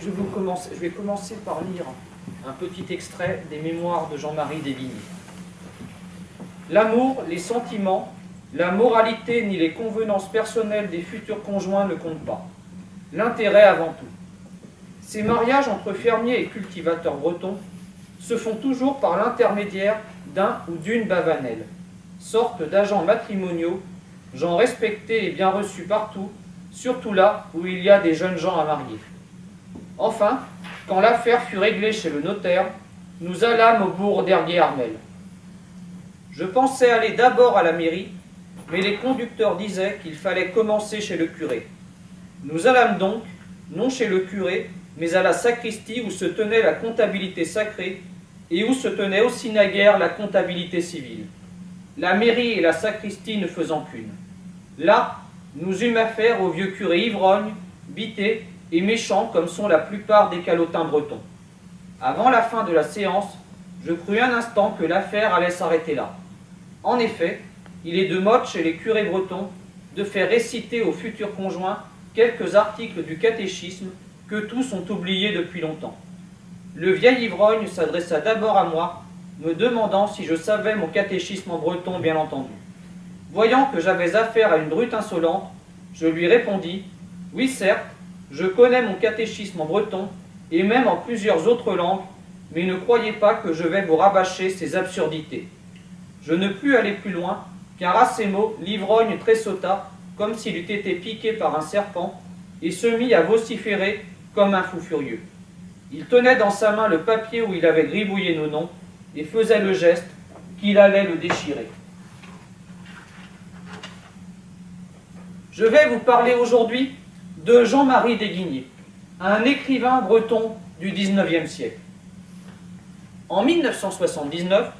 je, vais commencer par lire un petit extrait des mémoires de Jean-Marie Desvigny. L'amour, les sentiments, la moralité ni les convenances personnelles des futurs conjoints ne comptent pas. L'intérêt avant tout. Ces mariages entre fermiers et cultivateurs bretons se font toujours par l'intermédiaire d'un ou d'une bavanelle, sorte d'agents matrimoniaux, gens respectés et bien reçus partout, surtout là où il y a des jeunes gens à marier. Enfin, quand l'affaire fut réglée chez le notaire, nous allâmes au bourg d'Ergué-Armel. Je pensais aller d'abord à la mairie, mais les conducteurs disaient qu'il fallait commencer chez le curé. Nous allâmes donc, non chez le curé, mais à la sacristie où se tenait la comptabilité sacrée et où se tenait aussi naguère la comptabilité civile. La mairie et la sacristie ne faisant qu'une. Là, nous eûmes affaire au vieux curé ivrogne, bité et méchant comme sont la plupart des calotins bretons. Avant la fin de la séance, je crus un instant que l'affaire allait s'arrêter là. En effet, il est de mode chez les curés bretons de faire réciter aux futurs conjoints quelques articles du catéchisme que tous ont oubliés depuis longtemps. Le vieil ivrogne s'adressa d'abord à moi, me demandant si je savais mon catéchisme en breton, bien entendu. Voyant que j'avais affaire à une brute insolente, je lui répondis Oui, certes, je connais mon catéchisme en breton et même en plusieurs autres langues, mais ne croyez pas que je vais vous rabâcher ces absurdités. Je ne pus aller plus loin, car à ces mots, l'ivrogne tressauta, comme s'il eût été piqué par un serpent, et se mit à vociférer comme un fou furieux. Il tenait dans sa main le papier où il avait gribouillé nos noms, et faisait le geste qu'il allait le déchirer. Je vais vous parler aujourd'hui de Jean-Marie Desguigné, un écrivain breton du XIXe siècle. En 1979,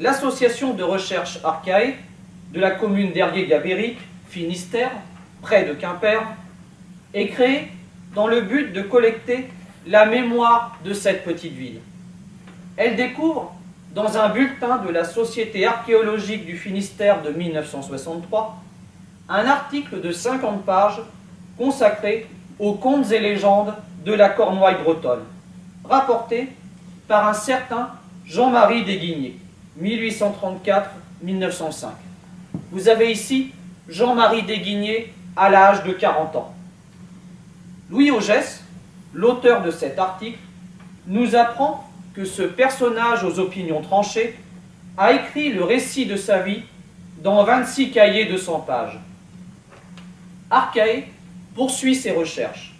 l'association de recherche Arcae de la commune d'Ergué-Gabéric, Finistère, près de Quimper, est créée dans le but de collecter la mémoire de cette petite ville. Elle découvre, dans un bulletin de la Société archéologique du Finistère de 1963, un article de 50 pages consacré aux contes et légendes de la Cornouaille bretonne, rapporté par un certain Jean-Marie Desguigné, 1834-1905. Vous avez ici Jean-Marie Desguigné à l'âge de 40 ans. Louis Augès, l'auteur de cet article, nous apprend que ce personnage aux opinions tranchées a écrit le récit de sa vie dans 26 cahiers de 100 pages. Archaï poursuit ses recherches.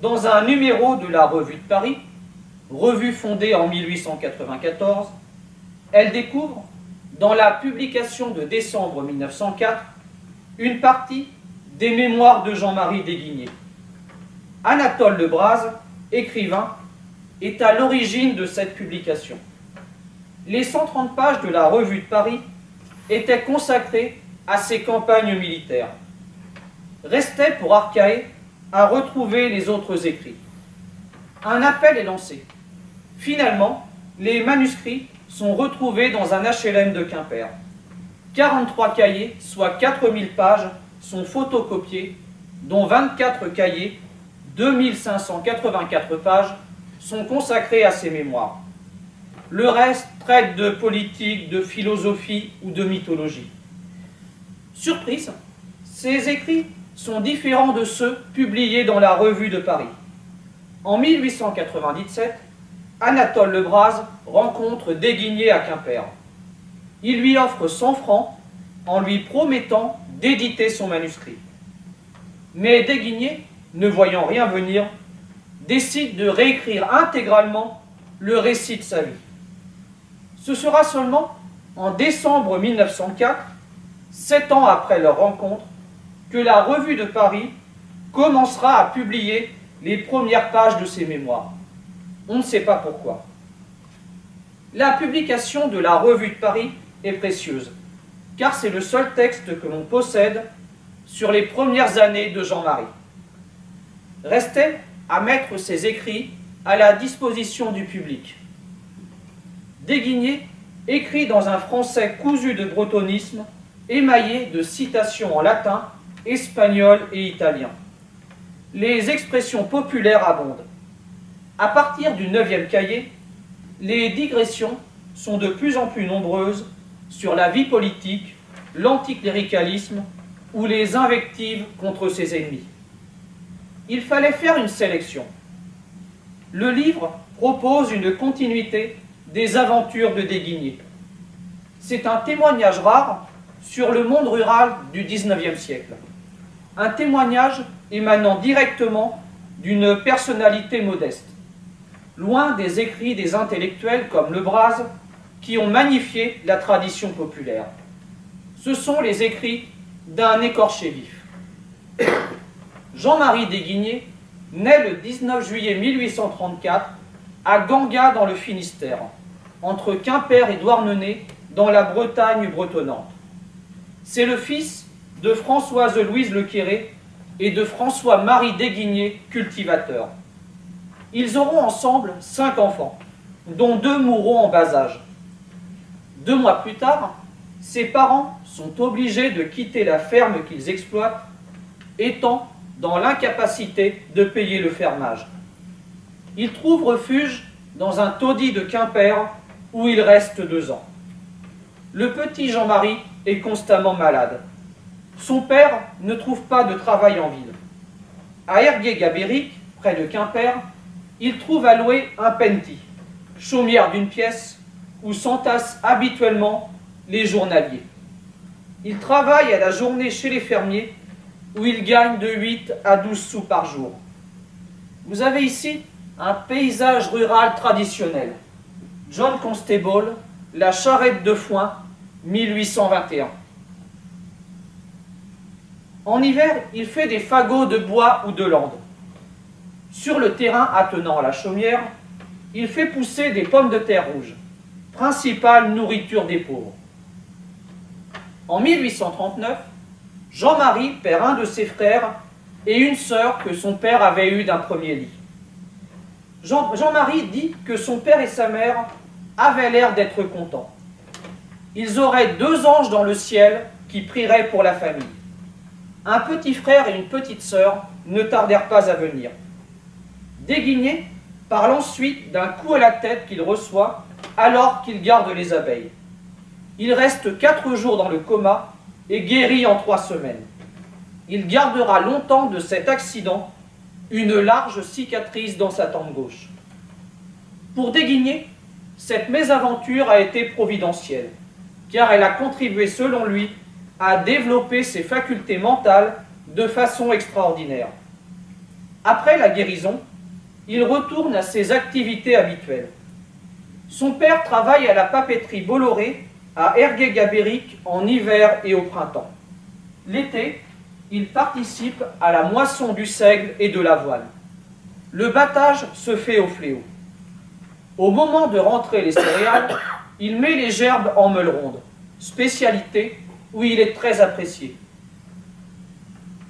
Dans un numéro de la Revue de Paris, revue fondée en 1894, elle découvre, dans la publication de décembre 1904, une partie des mémoires de Jean-Marie Desguigné. Anatole Lebras, écrivain, est à l'origine de cette publication. Les 130 pages de la Revue de Paris étaient consacrées à ses campagnes militaires. Restait pour Archaï à retrouver les autres écrits. Un appel est lancé. Finalement, les manuscrits sont retrouvés dans un HLM de Quimper. 43 cahiers, soit 4000 pages, sont photocopiés, dont 24 cahiers, 2584 pages, sont consacrés à ces mémoires. Le reste traite de politique, de philosophie ou de mythologie. Surprise, ces écrits sont différents de ceux publiés dans la Revue de Paris. En 1897, Anatole Lebras rencontre Desguigné à Quimper. Il lui offre 100 francs en lui promettant d'éditer son manuscrit. Mais Desguigné, ne voyant rien venir, décide de réécrire intégralement le récit de sa vie. Ce sera seulement en décembre 1904, sept ans après leur rencontre, que la Revue de Paris commencera à publier les premières pages de ses mémoires. On ne sait pas pourquoi. La publication de la Revue de Paris est précieuse, car c'est le seul texte que l'on possède sur les premières années de Jean-Marie. Restait à mettre ses écrits à la disposition du public? Desguigné écrit dans un français cousu de bretonisme, émaillé de citations en latin espagnol et italien. les expressions populaires abondent. À partir du neuvième cahier, les digressions sont de plus en plus nombreuses sur la vie politique, l'anticléricalisme ou les invectives contre ses ennemis. Il fallait faire une sélection. Le livre propose une continuité des aventures de Déguigné. C'est un témoignage rare sur le monde rural du XIXe siècle. Un témoignage émanant directement d'une personnalité modeste, loin des écrits des intellectuels comme Lebras qui ont magnifié la tradition populaire. Ce sont les écrits d'un écorché vif. Jean-Marie Desguigné naît le 19 juillet 1834 à Ganga dans le Finistère, entre Quimper et Douarnenez dans la Bretagne bretonnante. C'est le fils de Françoise-Louise Lequéré et de François-Marie Desguigné, cultivateur. Ils auront ensemble cinq enfants, dont deux mourront en bas âge. Deux mois plus tard, ses parents sont obligés de quitter la ferme qu'ils exploitent, étant dans l'incapacité de payer le fermage. Ils trouvent refuge dans un taudis de Quimper où il reste deux ans. Le petit Jean-Marie est constamment malade. Son père ne trouve pas de travail en ville. À Ergué-Gabéric, près de Quimper, il trouve à louer un penti, chaumière d'une pièce où s'entassent habituellement les journaliers. Il travaille à la journée chez les fermiers où il gagne de 8 à 12 sous par jour. Vous avez ici un paysage rural traditionnel. John Constable, La charrette de foin, 1821. En hiver, il fait des fagots de bois ou de lande. Sur le terrain attenant à la chaumière, il fait pousser des pommes de terre rouges, principale nourriture des pauvres. En 1839, Jean-Marie perd un de ses frères et une sœur que son père avait eue d'un premier lit. Jean-Marie dit que son père et sa mère avaient l'air d'être contents. Ils auraient deux anges dans le ciel qui prieraient pour la famille. Un petit frère et une petite sœur ne tardèrent pas à venir. Déguigné parle ensuite d'un coup à la tête qu'il reçoit alors qu'il garde les abeilles. Il reste quatre jours dans le coma et guérit en trois semaines. Il gardera longtemps de cet accident une large cicatrice dans sa tempe gauche. Pour Déguigné, cette mésaventure a été providentielle, car elle a contribué, selon lui, à développer ses facultés mentales de façon extraordinaire. Après la guérison, il retourne à ses activités habituelles. Son père travaille à la papeterie Bolloré à Ergué-Gabéric en hiver et au printemps. L'été, il participe à la moisson du seigle et de l'avoine. Le battage se fait au fléau. Au moment de rentrer les céréales, il met les gerbes en meule ronde, spécialité où il est très apprécié.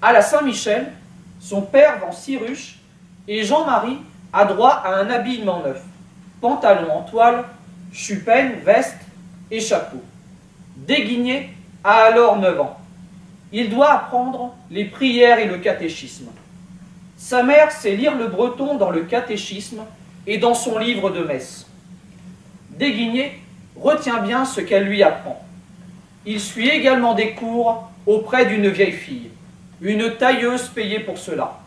À la Saint-Michel, son père vend six ruches et Jean-Marie a droit à un habillement neuf, pantalon en toile, chupenne, veste et chapeau. Déguigné a alors 9 ans il doit apprendre les prières et le catéchisme. Sa mère sait lire le breton dans le catéchisme et dans son livre de messe. Déguigné retient bien ce qu'elle lui apprend. Il suit également des cours auprès d'une vieille fille, une tailleuse payée pour cela.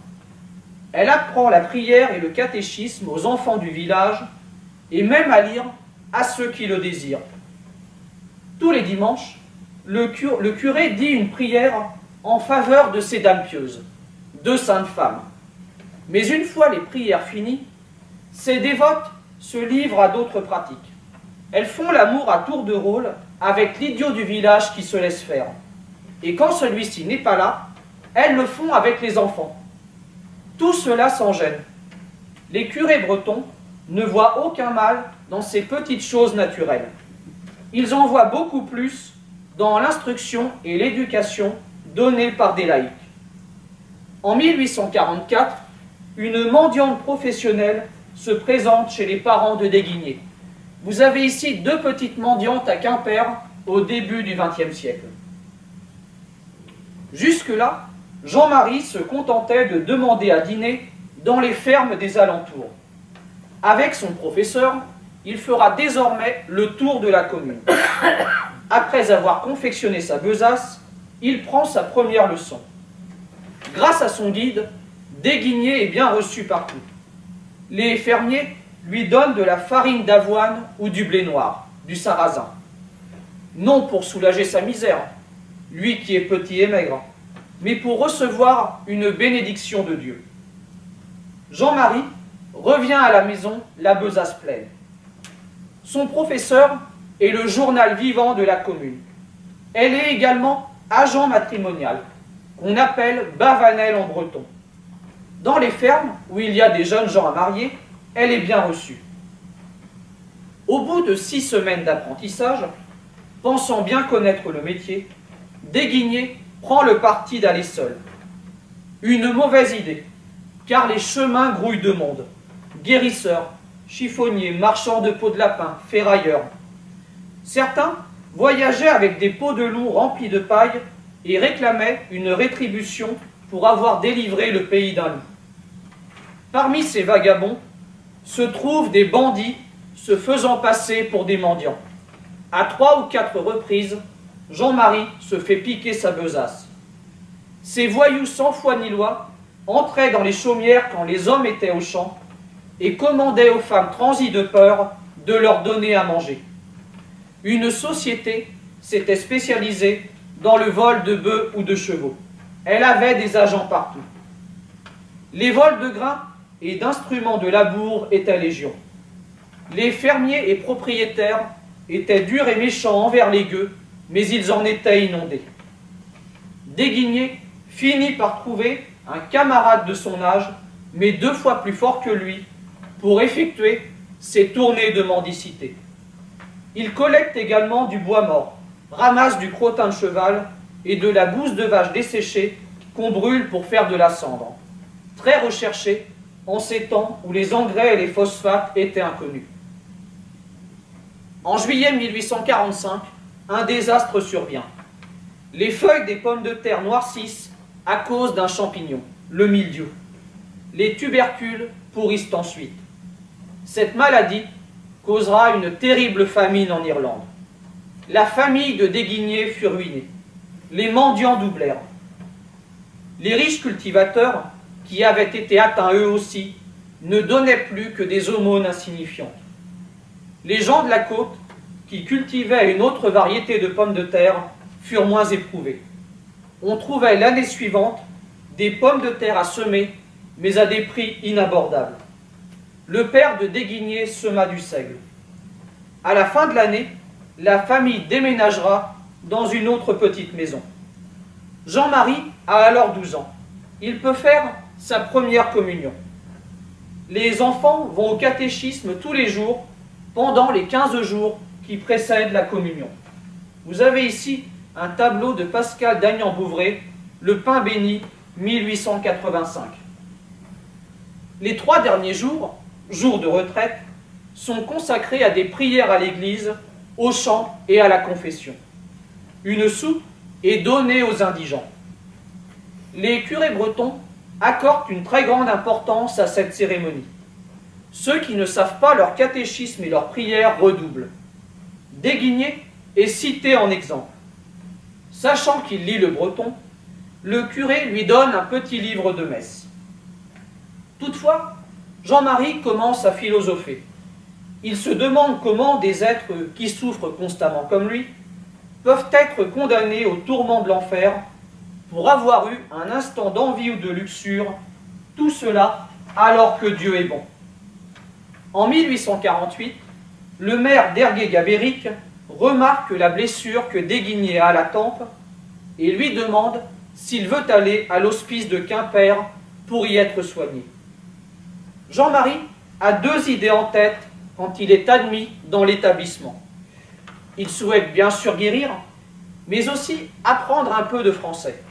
Elle apprend la prière et le catéchisme aux enfants du village et même à lire à ceux qui le désirent. Tous les dimanches, le, curé dit une prière en faveur de ces dames pieuses, deux saintes femmes. Mais une fois les prières finies, ces dévotes se livrent à d'autres pratiques. Elles font l'amour à tour de rôle avec l'idiot du village qui se laisse faire. Et quand celui-ci n'est pas là, elles le font avec les enfants. Tout cela sans gêne. Les curés bretons ne voient aucun mal dans ces petites choses naturelles. Ils en voient beaucoup plus dans l'instruction et l'éducation donnée par des laïcs. En 1844, une mendiante professionnelle se présente chez les parents de Déguigné. Vous avez ici deux petites mendiantes à Quimper au début du XXe siècle. Jusque-là, Jean-Marie se contentait de demander à dîner dans les fermes des alentours. Avec son professeur, il fera désormais le tour de la commune. Après avoir confectionné sa besace, il prend sa première leçon. Grâce à son guide, Déguigné est bien reçu partout. Les fermiers lui donnent de la farine d'avoine ou du blé noir, du sarrasin. Non pour soulager sa misère, lui qui est petit et maigre, mais pour recevoir une bénédiction de Dieu. Jean-Marie revient à la maison la besace pleine. Son professeur est le journal vivant de la commune. Elle est également agent matrimonial, qu'on appelle bavanel en breton. Dans les fermes où il y a des jeunes gens à marier, elle est bien reçue. Au bout de six semaines d'apprentissage, pensant bien connaître le métier, Déguigné prend le parti d'aller seul. Une mauvaise idée, car les chemins grouillent de monde. Guérisseurs, chiffonniers, marchands de peaux de lapin, ferrailleurs. Certains voyageaient avec des pots de loup remplis de paille et réclamaient une rétribution pour avoir délivré le pays d'un loup. Parmi ces vagabonds se trouvent des bandits se faisant passer pour des mendiants. À trois ou quatre reprises, Jean-Marie se fait piquer sa besace. Ces voyous sans foi ni loi entraient dans les chaumières quand les hommes étaient au champ et commandaient aux femmes transies de peur de leur donner à manger. Une société s'était spécialisée dans le vol de bœufs ou de chevaux. Elle avait des agents partout. Les vols de grains et d'instruments de labour étaient légion. Les fermiers et propriétaires étaient durs et méchants envers les gueux mais ils en étaient inondés. Déguigné finit par trouver un camarade de son âge, mais deux fois plus fort que lui, pour effectuer ses tournées de mendicité. Il collecte également du bois mort, ramasse du crottin de cheval et de la bouse de vache desséchée qu'on brûle pour faire de la cendre. Très recherché en ces temps où les engrais et les phosphates étaient inconnus. En juillet 1845, un désastre survient. Les feuilles des pommes de terre noircissent à cause d'un champignon, le mildiou. Les tubercules pourrissent ensuite. Cette maladie causera une terrible famine en Irlande. La famille de Déguigné fut ruinée. Les mendiants doublèrent. Les riches cultivateurs, qui avaient été atteints eux aussi, ne donnaient plus que des aumônes insignifiantes. Les gens de la côte qui cultivaient une autre variété de pommes de terre furent moins éprouvés. On trouvait l'année suivante des pommes de terre à semer, mais à des prix inabordables. Le père de Déguigné sema du seigle. À la fin de l'année, la famille déménagera dans une autre petite maison. Jean-Marie a alors 12 ans. Il peut faire sa première communion. Les enfants vont au catéchisme tous les jours pendant les 15 jours qui précède la communion. Vous avez ici un tableau de Pascal Dagnan-Bouvray, Le pain béni, 1885. Les trois derniers jours, jours de retraite, sont consacrés à des prières à l'église, au chant et à la confession. Une soupe est donnée aux indigents. Les curés bretons accordent une très grande importance à cette cérémonie. Ceux qui ne savent pas leur catéchisme et leurs prières redoublent. Déguigné est cité en exemple. Sachant qu'il lit le breton, le curé lui donne un petit livre de messe. Toutefois, Jean-Marie commence à philosopher. Il se demande comment des êtres qui souffrent constamment comme lui peuvent être condamnés au tourment de l'enfer pour avoir eu un instant d'envie ou de luxure, tout cela alors que Dieu est bon. En 1848, le maire d'Ergué-Gabéric remarque la blessure que Déguigné a à la tempe et lui demande s'il veut aller à l'hospice de Quimper pour y être soigné. Jean-Marie a deux idées en tête quand il est admis dans l'établissement. Il souhaite bien sûr guérir, mais aussi apprendre un peu de français.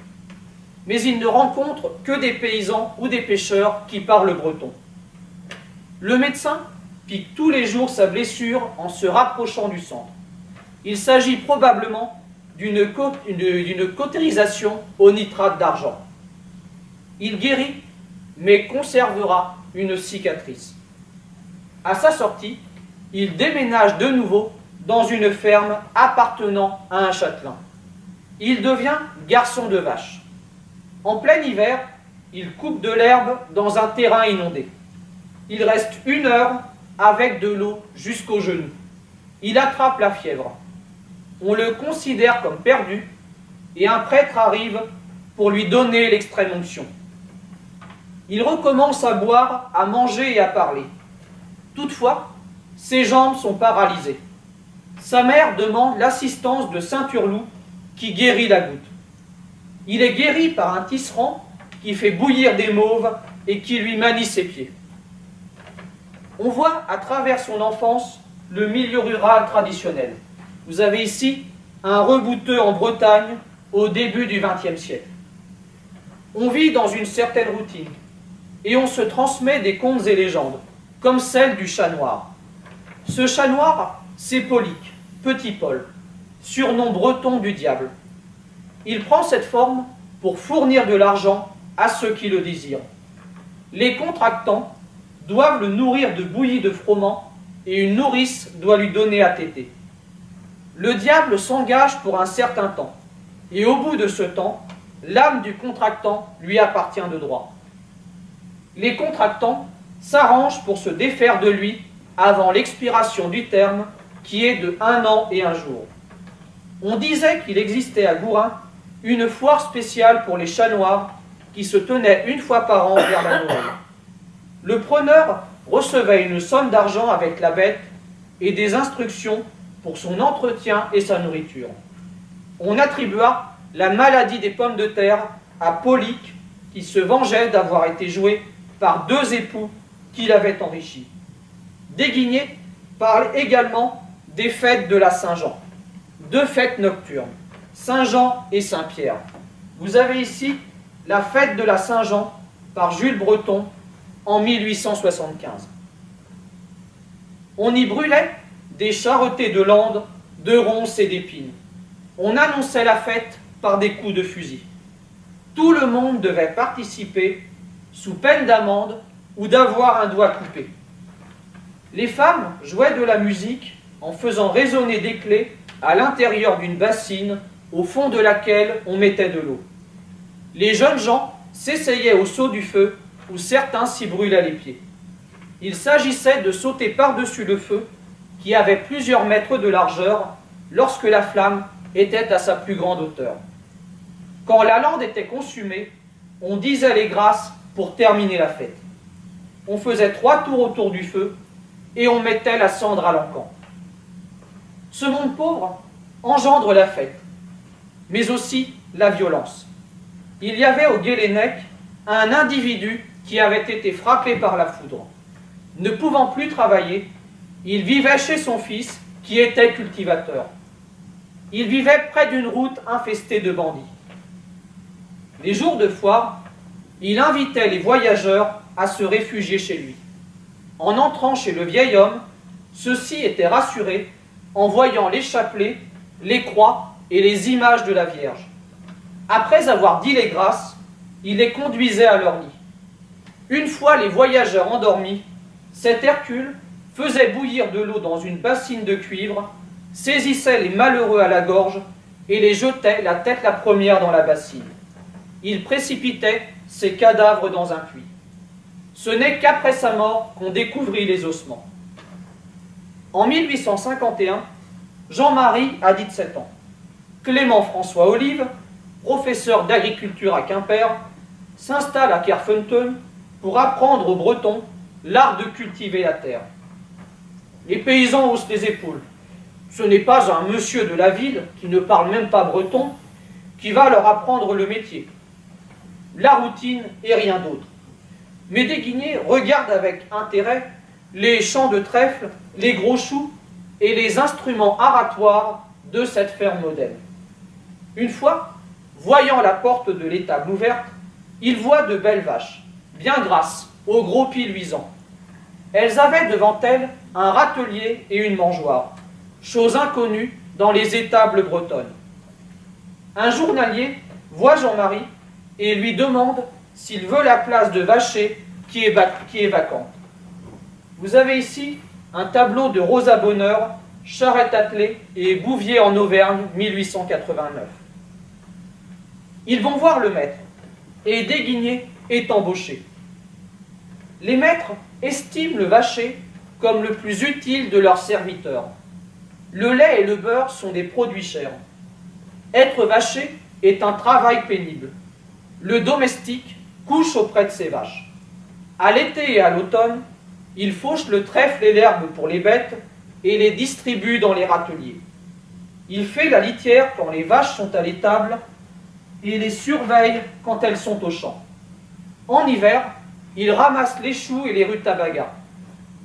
Mais il ne rencontre que des paysans ou des pêcheurs qui parlent breton. Le médecin pique tous les jours sa blessure en se rapprochant du centre. Il s'agit probablement d'une cautérisation au nitrate d'argent. Il guérit, mais conservera une cicatrice. À sa sortie, il déménage de nouveau dans une ferme appartenant à un châtelain. Il devient garçon de vache. En plein hiver, il coupe de l'herbe dans un terrain inondé. Il reste une heure avec de l'eau jusqu'aux genoux. Il attrape la fièvre. On le considère comme perdu et un prêtre arrive pour lui donner l'extrême onction. Il recommence à boire, à manger et à parler. Toutefois, ses jambes sont paralysées. Sa mère demande l'assistance de Saint Turlou qui guérit la goutte. Il est guéri par un tisserand qui fait bouillir des mauves et qui lui manie ses pieds. On voit à travers son enfance le milieu rural traditionnel. Vous avez ici un rebouteux en Bretagne au début du XXe siècle. On vit dans une certaine routine et on se transmet des contes et légendes, comme celle du chat noir. Ce chat noir, c'est Polique, Petit Paul, surnom breton du diable. Il prend cette forme pour fournir de l'argent à ceux qui le désirent. Les contractants doivent le nourrir de bouillie de froment et une nourrice doit lui donner à téter. Le diable s'engage pour un certain temps, et au bout de ce temps, l'âme du contractant lui appartient de droit. Les contractants s'arrangent pour se défaire de lui avant l'expiration du terme qui est de un an et un jour. On disait qu'il existait à Gourin une foire spéciale pour les chats qui se tenait une fois par an vers la Noël. Le preneur recevait une somme d'argent avec la bête et des instructions pour son entretien et sa nourriture. On attribua la maladie des pommes de terre à Polique, qui se vengeait d'avoir été joué par deux époux qui l'avaient enrichi. Déguigné parle également des fêtes de la Saint-Jean, deux fêtes nocturnes, Saint-Jean et Saint-Pierre. Vous avez ici la fête de la Saint-Jean par Jules Breton en 1875. On y brûlait des charretées de landes, de ronces et d'épines. On annonçait la fête par des coups de fusil. Tout le monde devait participer sous peine d'amende ou d'avoir un doigt coupé. Les femmes jouaient de la musique en faisant résonner des clés à l'intérieur d'une bassine au fond de laquelle on mettait de l'eau. Les jeunes gens s'essayaient au saut du feu où certains s'y brûlaient les pieds. Il s'agissait de sauter par-dessus le feu, qui avait plusieurs mètres de largeur, lorsque la flamme était à sa plus grande hauteur. Quand la lande était consumée, on disait les grâces pour terminer la fête. On faisait trois tours autour du feu et on mettait la cendre à l'encan. Ce monde pauvre engendre la fête, mais aussi la violence. Il y avait au Guélénec un individu qui avait été frappé par la foudre. Ne pouvant plus travailler, il vivait chez son fils qui était cultivateur. Il vivait près d'une route infestée de bandits. Les jours de foire, il invitait les voyageurs à se réfugier chez lui. En entrant chez le vieil homme, ceux-ci étaient rassurés en voyant les chapelets, les croix et les images de la Vierge. Après avoir dit les grâces, il les conduisait à leur lit. Une fois les voyageurs endormis, cet Hercule faisait bouillir de l'eau dans une bassine de cuivre, saisissait les malheureux à la gorge et les jetait la tête la première dans la bassine. Il précipitait ses cadavres dans un puits. Ce n'est qu'après sa mort qu'on découvrit les ossements. En 1851, Jean-Marie a 17 ans. Clément François Olive, professeur d'agriculture à Quimper, s'installe à Kerfeunteun pour apprendre aux Bretons l'art de cultiver la terre. Les paysans haussent les épaules. Ce n'est pas un monsieur de la ville, qui ne parle même pas breton, qui va leur apprendre le métier. La routine et rien d'autre. Mais Desguignets regarde avec intérêt les champs de trèfle, les gros choux et les instruments aratoires de cette ferme modèle. Une fois, voyant la porte de l'étable ouverte, il voit de belles vaches, bien grasses, aux gros pieds luisants. Elles avaient devant elles un râtelier et une mangeoire, chose inconnue dans les étables bretonnes. Un journalier voit Jean-Marie et lui demande s'il veut la place de Vacher qui est, qui est vacante. Vous avez ici un tableau de Rosa Bonheur, charrette attelée et Bouvier en Auvergne, 1889. Ils vont voir le maître, et Déguigné est embauché. Les maîtres estiment le vacher comme le plus utile de leurs serviteurs. Le lait et le beurre sont des produits chers. Être vacher est un travail pénible. Le domestique couche auprès de ses vaches. À l'été et à l'automne, il fauche le trèfle et l'herbe pour les bêtes et les distribue dans les râteliers. Il fait la litière quand les vaches sont à l'étable et les surveille quand elles sont au champ. En hiver, il ramasse les choux et les rutabagas.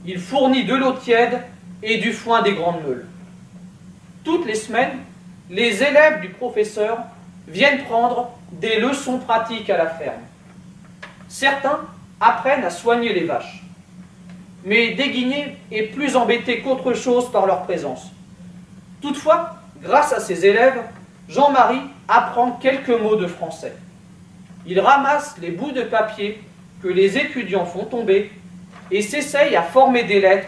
Il fournit de l'eau tiède et du foin des grandes meules. Toutes les semaines, les élèves du professeur viennent prendre des leçons pratiques à la ferme. Certains apprennent à soigner les vaches. Mais Déguigné est plus embêté qu'autre chose par leur présence. Toutefois, grâce à ses élèves, Jean-Marie apprend quelques mots de français. Il ramasse les bouts de papier que les étudiants font tomber et s'essaye à former des lettres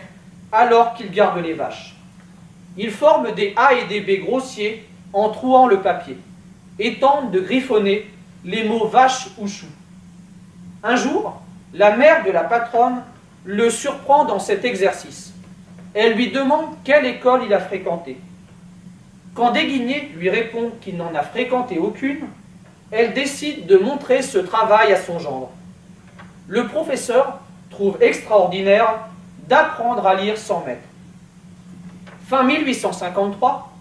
alors qu'il garde les vaches. Il forme des A et des B grossiers en trouant le papier et tente de griffonner les mots vache ou chou. Un jour, la mère de la patronne le surprend dans cet exercice. Elle lui demande quelle école il a fréquenté. Quand Déguigné lui répond qu'il n'en a fréquenté aucune, elle décide de montrer ce travail à son gendre. Le professeur trouve extraordinaire d'apprendre à lire sans maître. Fin 1853,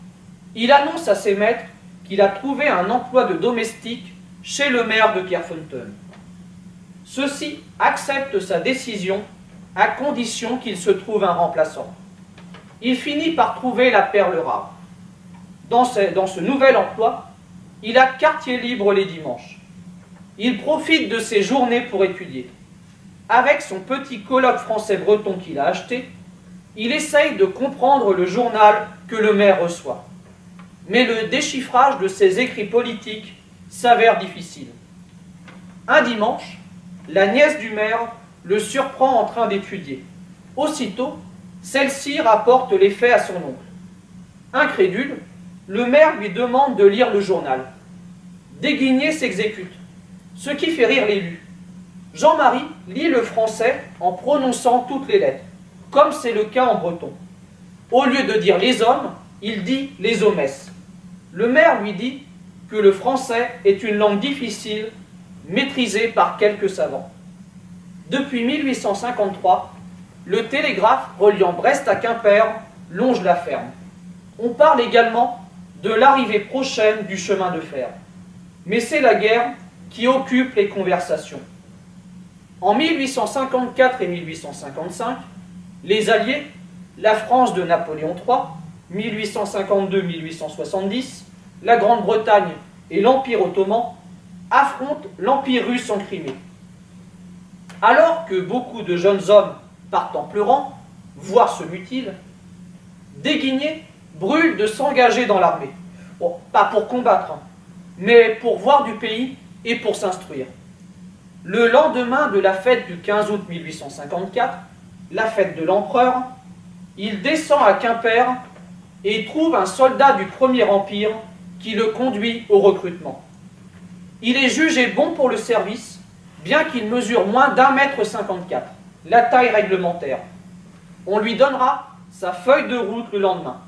il annonce à ses maîtres qu'il a trouvé un emploi de domestique chez le maire de Kerfontein. Ceux-ci acceptent sa décision à condition qu'il se trouve un remplaçant. Il finit par trouver la perle rare. Dans ce, nouvel emploi, il a quartier libre les dimanches. Il profite de ses journées pour étudier. Avec son petit colloque français-breton qu'il a acheté, il essaye de comprendre le journal que le maire reçoit. Mais le déchiffrage de ses écrits politiques s'avère difficile. Un dimanche, la nièce du maire le surprend en train d'étudier. Aussitôt, celle-ci rapporte les faits à son oncle. Incrédule, le maire lui demande de lire le journal. Déguigné s'exécute, ce qui fait rire l'élu. Jean-Marie lit le français en prononçant toutes les lettres, comme c'est le cas en breton. Au lieu de dire les hommes, il dit les hommes. Le maire lui dit que le français est une langue difficile, maîtrisée par quelques savants. Depuis 1853, le télégraphe reliant Brest à Quimper longe la ferme. On parle également de l'arrivée prochaine du chemin de fer. Mais c'est la guerre qui occupe les conversations. En 1854 et 1855, les Alliés, la France de Napoléon III, 1852-1870, la Grande-Bretagne et l'Empire ottoman affrontent l'Empire russe en Crimée. Alors que beaucoup de jeunes hommes partent en pleurant, voire se mutilent, Déguigné brûle de s'engager dans l'armée. pas pour combattre, hein, mais pour voir du pays et pour s'instruire. Le lendemain de la fête du 15 août 1854, la fête de l'empereur, il descend à Quimper et trouve un soldat du Premier Empire qui le conduit au recrutement. Il est jugé bon pour le service, bien qu'il mesure moins d'un mètre cinquante-quatre, la taille réglementaire. On lui donnera sa feuille de route le lendemain.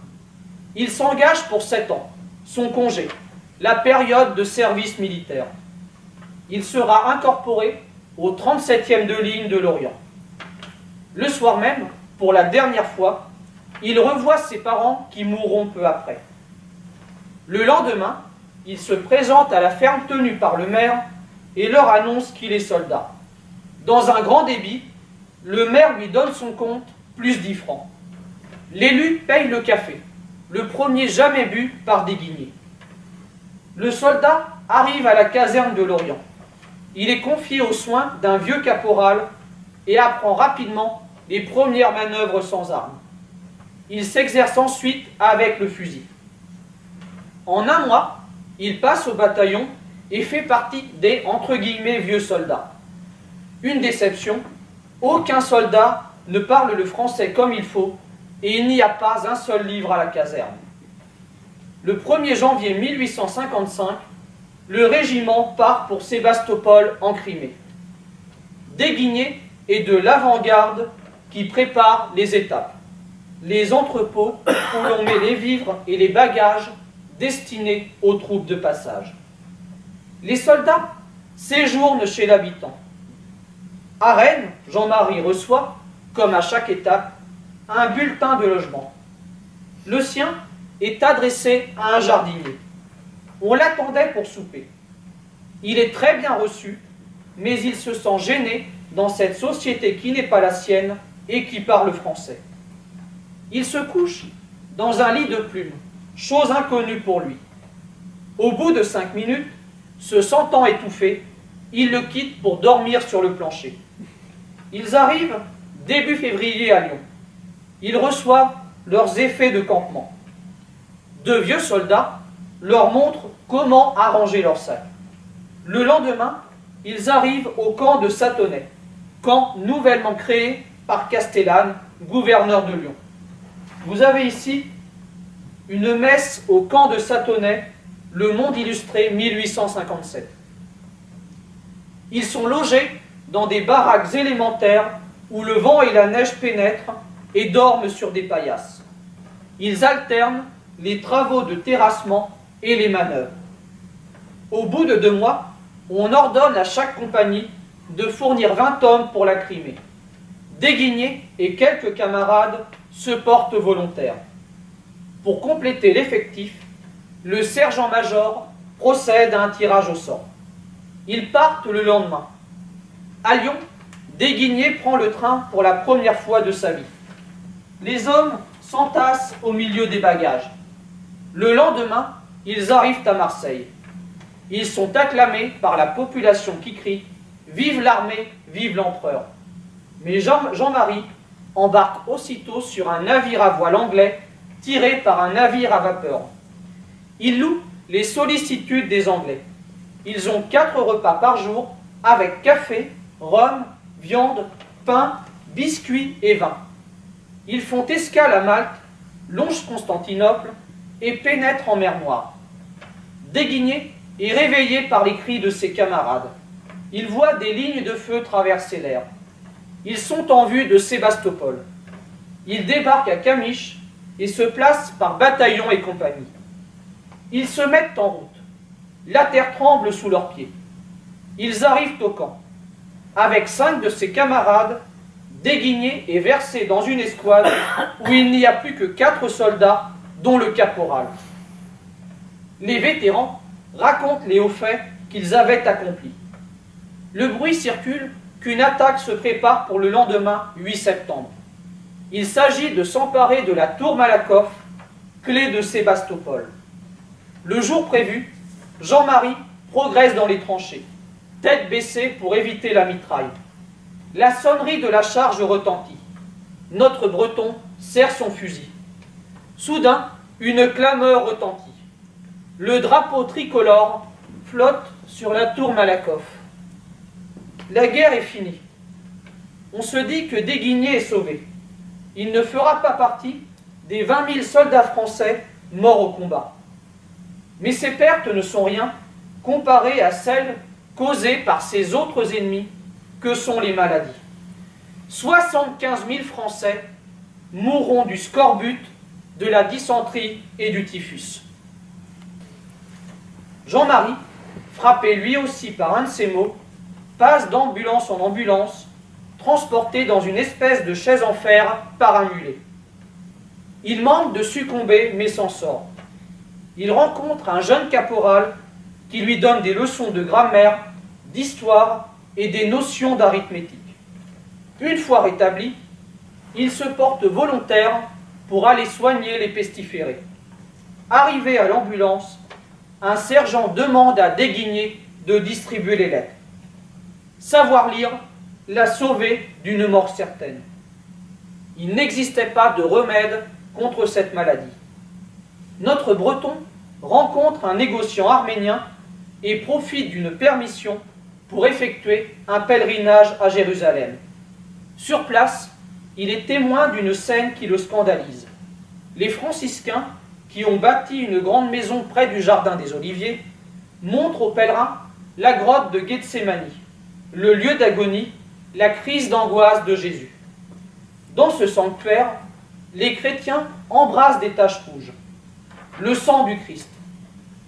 Il s'engage pour sept ans, son congé, la période de service militaire. Il sera incorporé au 37e de ligne de l'Orient. Le soir même, pour la dernière fois, il revoit ses parents qui mourront peu après. Le lendemain, il se présente à la ferme tenue par le maire et leur annonce qu'il est soldat. Dans un grand débit, le maire lui donne son compte, plus 10 francs. L'élu paye le café, le premier jamais bu par des guignées. Le soldat arrive à la caserne de Lorient. Il est confié aux soins d'un vieux caporal et apprend rapidement les premières manœuvres sans armes. Il s'exerce ensuite avec le fusil. En un mois, il passe au bataillon et fait partie des entre guillemets vieux soldats. Une déception, aucun soldat ne parle le français comme il faut et il n'y a pas un seul livre à la caserne. Le 1er janvier 1855, le régiment part pour Sébastopol en Crimée. Déguigné est de l'avant-garde qui prépare les étapes, les entrepôts où l'on met les vivres et les bagages destinés aux troupes de passage. Les soldats séjournent chez l'habitant. À Rennes, Jean-Marie reçoit, comme à chaque étape, un bulletin de logement. Le sien est adressé à un jardinier. On l'attendait pour souper. Il est très bien reçu, mais il se sent gêné dans cette société qui n'est pas la sienne et qui parle français. Il se couche dans un lit de plumes, chose inconnue pour lui. Au bout de cinq minutes, se sentant étouffé, il le quitte pour dormir sur le plancher. Ils arrivent début février à Lyon. Ils reçoivent leurs effets de campement. Deux vieux soldats leur montrent comment arranger leur sac. Le lendemain, ils arrivent au camp de Satonnet, camp nouvellement créé par Castellane, gouverneur de Lyon. Vous avez ici une messe au camp de Satonnet, Le Monde illustré 1857. Ils sont logés dans des baraques élémentaires où le vent et la neige pénètrent et dorment sur des paillasses. Ils alternent les travaux de terrassement et les manœuvres. Au bout de deux mois, on ordonne à chaque compagnie de fournir 20 hommes pour la Crimée. Déguigné et quelques camarades se portent volontaires. Pour compléter l'effectif, le sergent-major procède à un tirage au sort. Ils partent le lendemain. À Lyon, Déguigné prend le train pour la première fois de sa vie. Les hommes s'entassent au milieu des bagages. Le lendemain, ils arrivent à Marseille. Ils sont acclamés par la population qui crie Vive l'armée, vive l'empereur. Mais Jean-Marie embarque aussitôt sur un navire à voile anglais tiré par un navire à vapeur. Il loue les sollicitudes des Anglais. Ils ont quatre repas par jour avec café, rhum, viande, pain, biscuits et vin. Ils font escale à Malte, longent Constantinople et pénètrent en mer Noire. Déguigné et réveillé par les cris de ses camarades, ils voient des lignes de feu traverser l'air. Ils sont en vue de Sébastopol. Ils débarquent à Camiche et se placent par bataillon et compagnie. Ils se mettent en route. La terre tremble sous leurs pieds. Ils arrivent au camp. Avec cinq de ses camarades, déguignés et versés dans une escouade où il n'y a plus que quatre soldats, dont le caporal. Les vétérans racontent les hauts faits qu'ils avaient accomplis. Le bruit circule qu'une attaque se prépare pour le lendemain 8 septembre. Il s'agit de s'emparer de la tour Malakoff, clé de Sébastopol. Le jour prévu, Jean-Marie progresse dans les tranchées, tête baissée pour éviter la mitraille. La sonnerie de la charge retentit. Notre breton serre son fusil. Soudain, une clameur retentit. Le drapeau tricolore flotte sur la tour Malakoff. La guerre est finie. On se dit que Déguigné est sauvé. Il ne fera pas partie des 20 000 soldats français morts au combat. Mais ces pertes ne sont rien comparées à celles causées par ses autres ennemis que sont les maladies. 75 000 Français mourront du scorbut, de la dysenterie et du typhus. Jean-Marie, frappé lui aussi par un de ces maux, passe d'ambulance en ambulance, transporté dans une espèce de chaise en fer par un mulet. Il manque de succomber, mais s'en sort. Il rencontre un jeune caporal qui lui donne des leçons de grammaire, d'histoire et des notions d'arithmétique. Une fois rétabli, il se porte volontaire pour aller soigner les pestiférés. Arrivé à l'ambulance, un sergent demande à Déguigné de distribuer les lettres. Savoir lire l'a sauvé d'une mort certaine. Il n'existait pas de remède contre cette maladie. Notre breton rencontre un négociant arménien et profite d'une permission pour effectuer un pèlerinage à Jérusalem. Sur place, il est témoin d'une scène qui le scandalise. Les franciscains, qui ont bâti une grande maison près du jardin des Oliviers, montrent aux pèlerins la grotte de Gethsemane, le lieu d'agonie, la crise d'angoisse de Jésus. Dans ce sanctuaire, les chrétiens embrassent des taches rouges, le sang du Christ.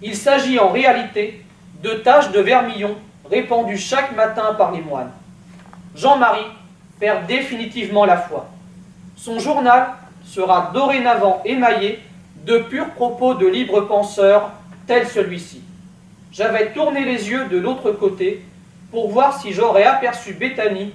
Il s'agit en réalité de taches de vermillon répandues chaque matin par les moines. Jean-Marie perd définitivement la foi. Son journal sera dorénavant émaillé de purs propos de libres penseurs tels celui-ci. J'avais tourné les yeux de l'autre côté pour voir si j'aurais aperçu Béthanie,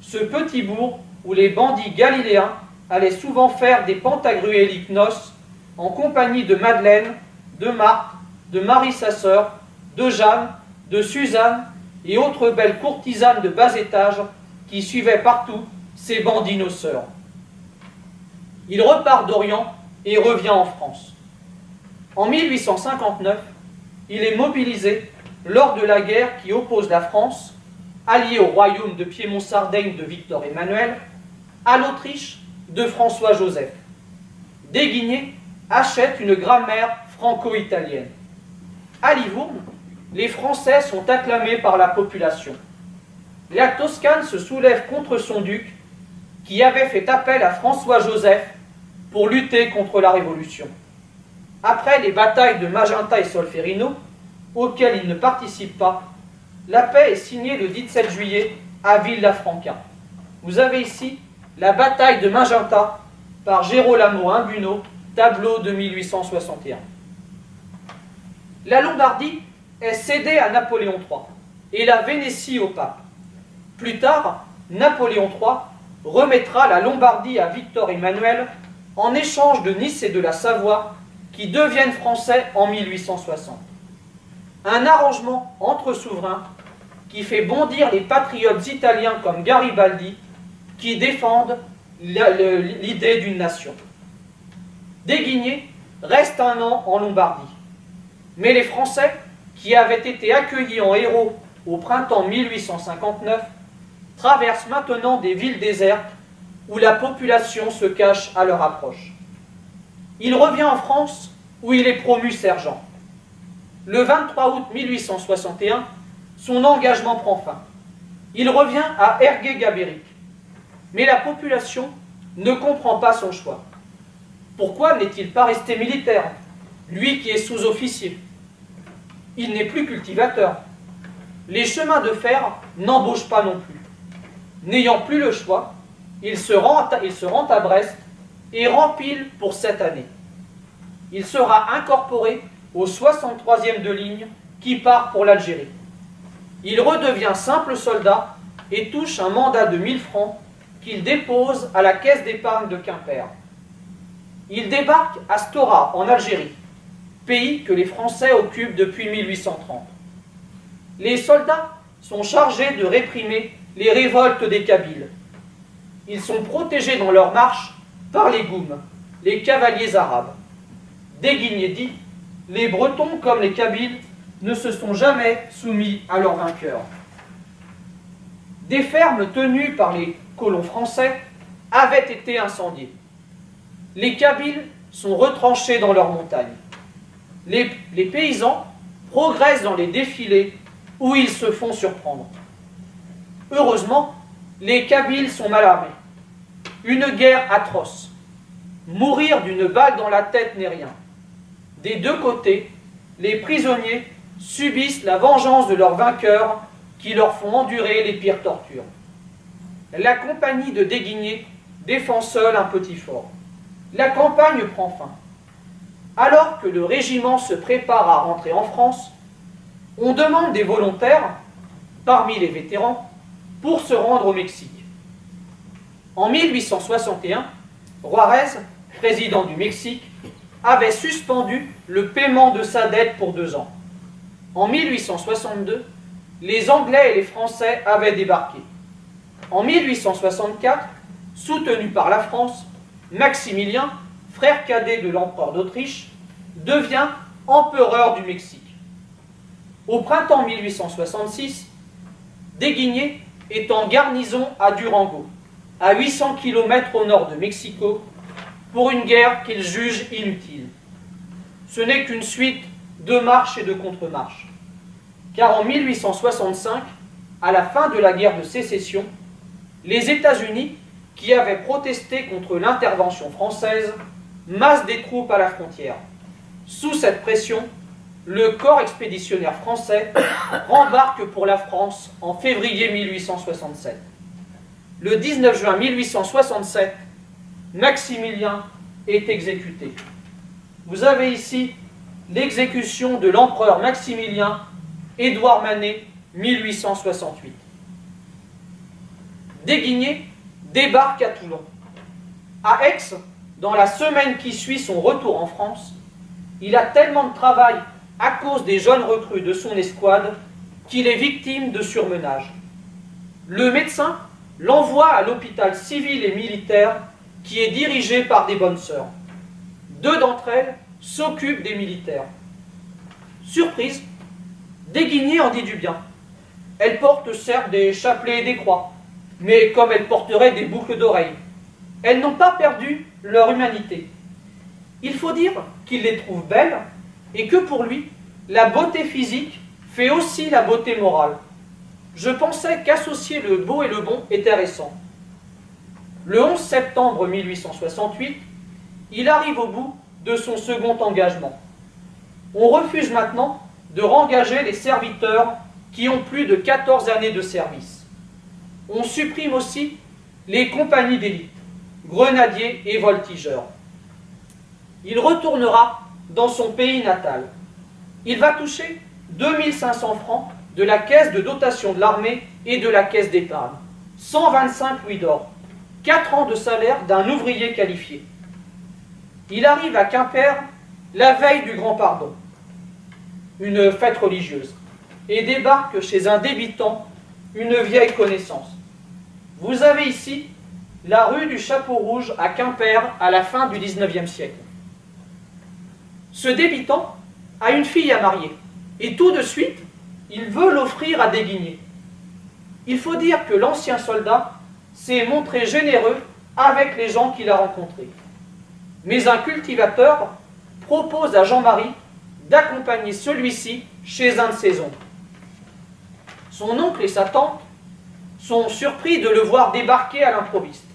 ce petit bourg où les bandits galiléens allaient souvent faire des pantagruéliques noces en compagnie de Madeleine, de Marthe, de Marie sa sœur, de Jeanne, de Suzanne et autres belles courtisanes de bas étage qui suivaient partout ces bandits noceurs. Il repart d'Orient et revient en France. En 1859, il est mobilisé lors de la guerre qui oppose la France, alliée au royaume de Piémont-Sardaigne de Victor Emmanuel, à l'Autriche de François-Joseph. Déguigné achète une grammaire franco-italienne. À Livourne, les Français sont acclamés par la population. La Toscane se soulève contre son duc, qui avait fait appel à François-Joseph pour lutter contre la Révolution. Après les batailles de Magenta et Solferino, auxquelles il ne participe pas, la paix est signée le 17 juillet à Villafranca. Vous avez ici la bataille de Magenta par Gerolamo Imbuno, tableau de 1861. La Lombardie est cédée à Napoléon III et la Vénétie au pape. Plus tard, Napoléon III remettra la Lombardie à Victor Emmanuel en échange de Nice et de la Savoie qui deviennent français en 1860. Un arrangement entre souverains qui fait bondir les patriotes italiens comme Garibaldi qui défendent l'idée d'une nation. Déguigné reste un an en Lombardie. Mais les Français, qui avaient été accueillis en héros au printemps 1859, traversent maintenant des villes désertes où la population se cache à leur approche. Il revient en France où il est promu sergent. Le 23 août 1861, son engagement prend fin. Il revient à Ergué-Gabéric. Mais la population ne comprend pas son choix. Pourquoi n'est-il pas resté militaire, lui qui est sous-officier? Il n'est plus cultivateur. Les chemins de fer n'embauchent pas non plus. N'ayant plus le choix, il se, rend à, Brest et rempile pour cette année. Il sera incorporé au 63e de ligne qui part pour l'Algérie. Il redevient simple soldat et touche un mandat de 1000 francs qu'il dépose à la caisse d'épargne de Quimper. Il débarque à Stora, en Algérie, pays que les Français occupent depuis 1830. Les soldats sont chargés de réprimer les révoltes des Kabyles. Ils sont protégés dans leur marche par les Goums, les cavaliers arabes. Déguigné dit, les Bretons comme les Kabyles ne se sont jamais soumis à leurs vainqueurs. Des fermes tenues par les colons français avaient été incendiés. Les Kabyles sont retranchés dans leurs montagnes. Les, paysans progressent dans les défilés où ils se font surprendre. Heureusement, les Kabyles sont mal armés. Une guerre atroce. Mourir d'une balle dans la tête n'est rien. Des deux côtés, les prisonniers subissent la vengeance de leurs vainqueurs qui leur font endurer les pires tortures la compagnie de Déguigné défend seule un petit fort. La campagne prend fin. Alors que le régiment se prépare à rentrer en France, on demande des volontaires, parmi les vétérans, pour se rendre au Mexique. En 1861, Juarez, président du Mexique, avait suspendu le paiement de sa dette pour deux ans. En 1862, les Anglais et les Français avaient débarqué. En 1864, soutenu par la France, Maximilien, frère cadet de l'empereur d'Autriche, devient empereur du Mexique. Au printemps 1866, Desguigné est en garnison à Durango, à 800 km au nord de Mexico, pour une guerre qu'il juge inutile. Ce n'est qu'une suite de marches et de contre-marches. Car en 1865, à la fin de la guerre de sécession, les États-Unis, qui avaient protesté contre l'intervention française, massent des troupes à la frontière. Sous cette pression, le corps expéditionnaire français rembarque pour la France en février 1867. Le 19 juin 1867, Maximilien est exécuté. Vous avez ici l'exécution de l'empereur Maximilien Édouard Manet, 1868. Desguigné débarque à Toulon. À Aix, dans la semaine qui suit son retour en France, il a tellement de travail à cause des jeunes recrues de son escouade qu'il est victime de surmenage. Le médecin l'envoie à l'hôpital civil et militaire qui est dirigé par des bonnes sœurs. Deux d'entre elles s'occupent des militaires. Surprise, Desguigné en dit du bien. Elles portent certes des chapelets et des croix, mais comme elles porteraient des boucles d'oreilles. Elles n'ont pas perdu leur humanité. Il faut dire qu'il les trouve belles et que pour lui, la beauté physique fait aussi la beauté morale. Je pensais qu'associer le beau et le bon était récent. Le 11 septembre 1868, il arrive au bout de son second engagement. On refuse maintenant de rengager les serviteurs qui ont plus de 14 années de service. On supprime aussi les compagnies d'élite, grenadiers et voltigeurs. Il retournera dans son pays natal. Il va toucher 2500 francs de la caisse de dotation de l'armée et de la caisse d'épargne, 125 louis d'or, 4 ans de salaire d'un ouvrier qualifié. Il arrive à Quimper la veille du Grand Pardon, une fête religieuse, et débarque chez un débitant une vieille connaissance. Vous avez ici la rue du Chapeau Rouge à Quimper à la fin du XIXe siècle. Ce débitant a une fille à marier, et tout de suite, il veut l'offrir à Desguigné. Il faut dire que l'ancien soldat s'est montré généreux avec les gens qu'il a rencontrés. Mais un cultivateur propose à Jean-Marie d'accompagner celui-ci chez un de ses oncles. Son oncle et sa tante sont surpris de le voir débarquer à l'improviste.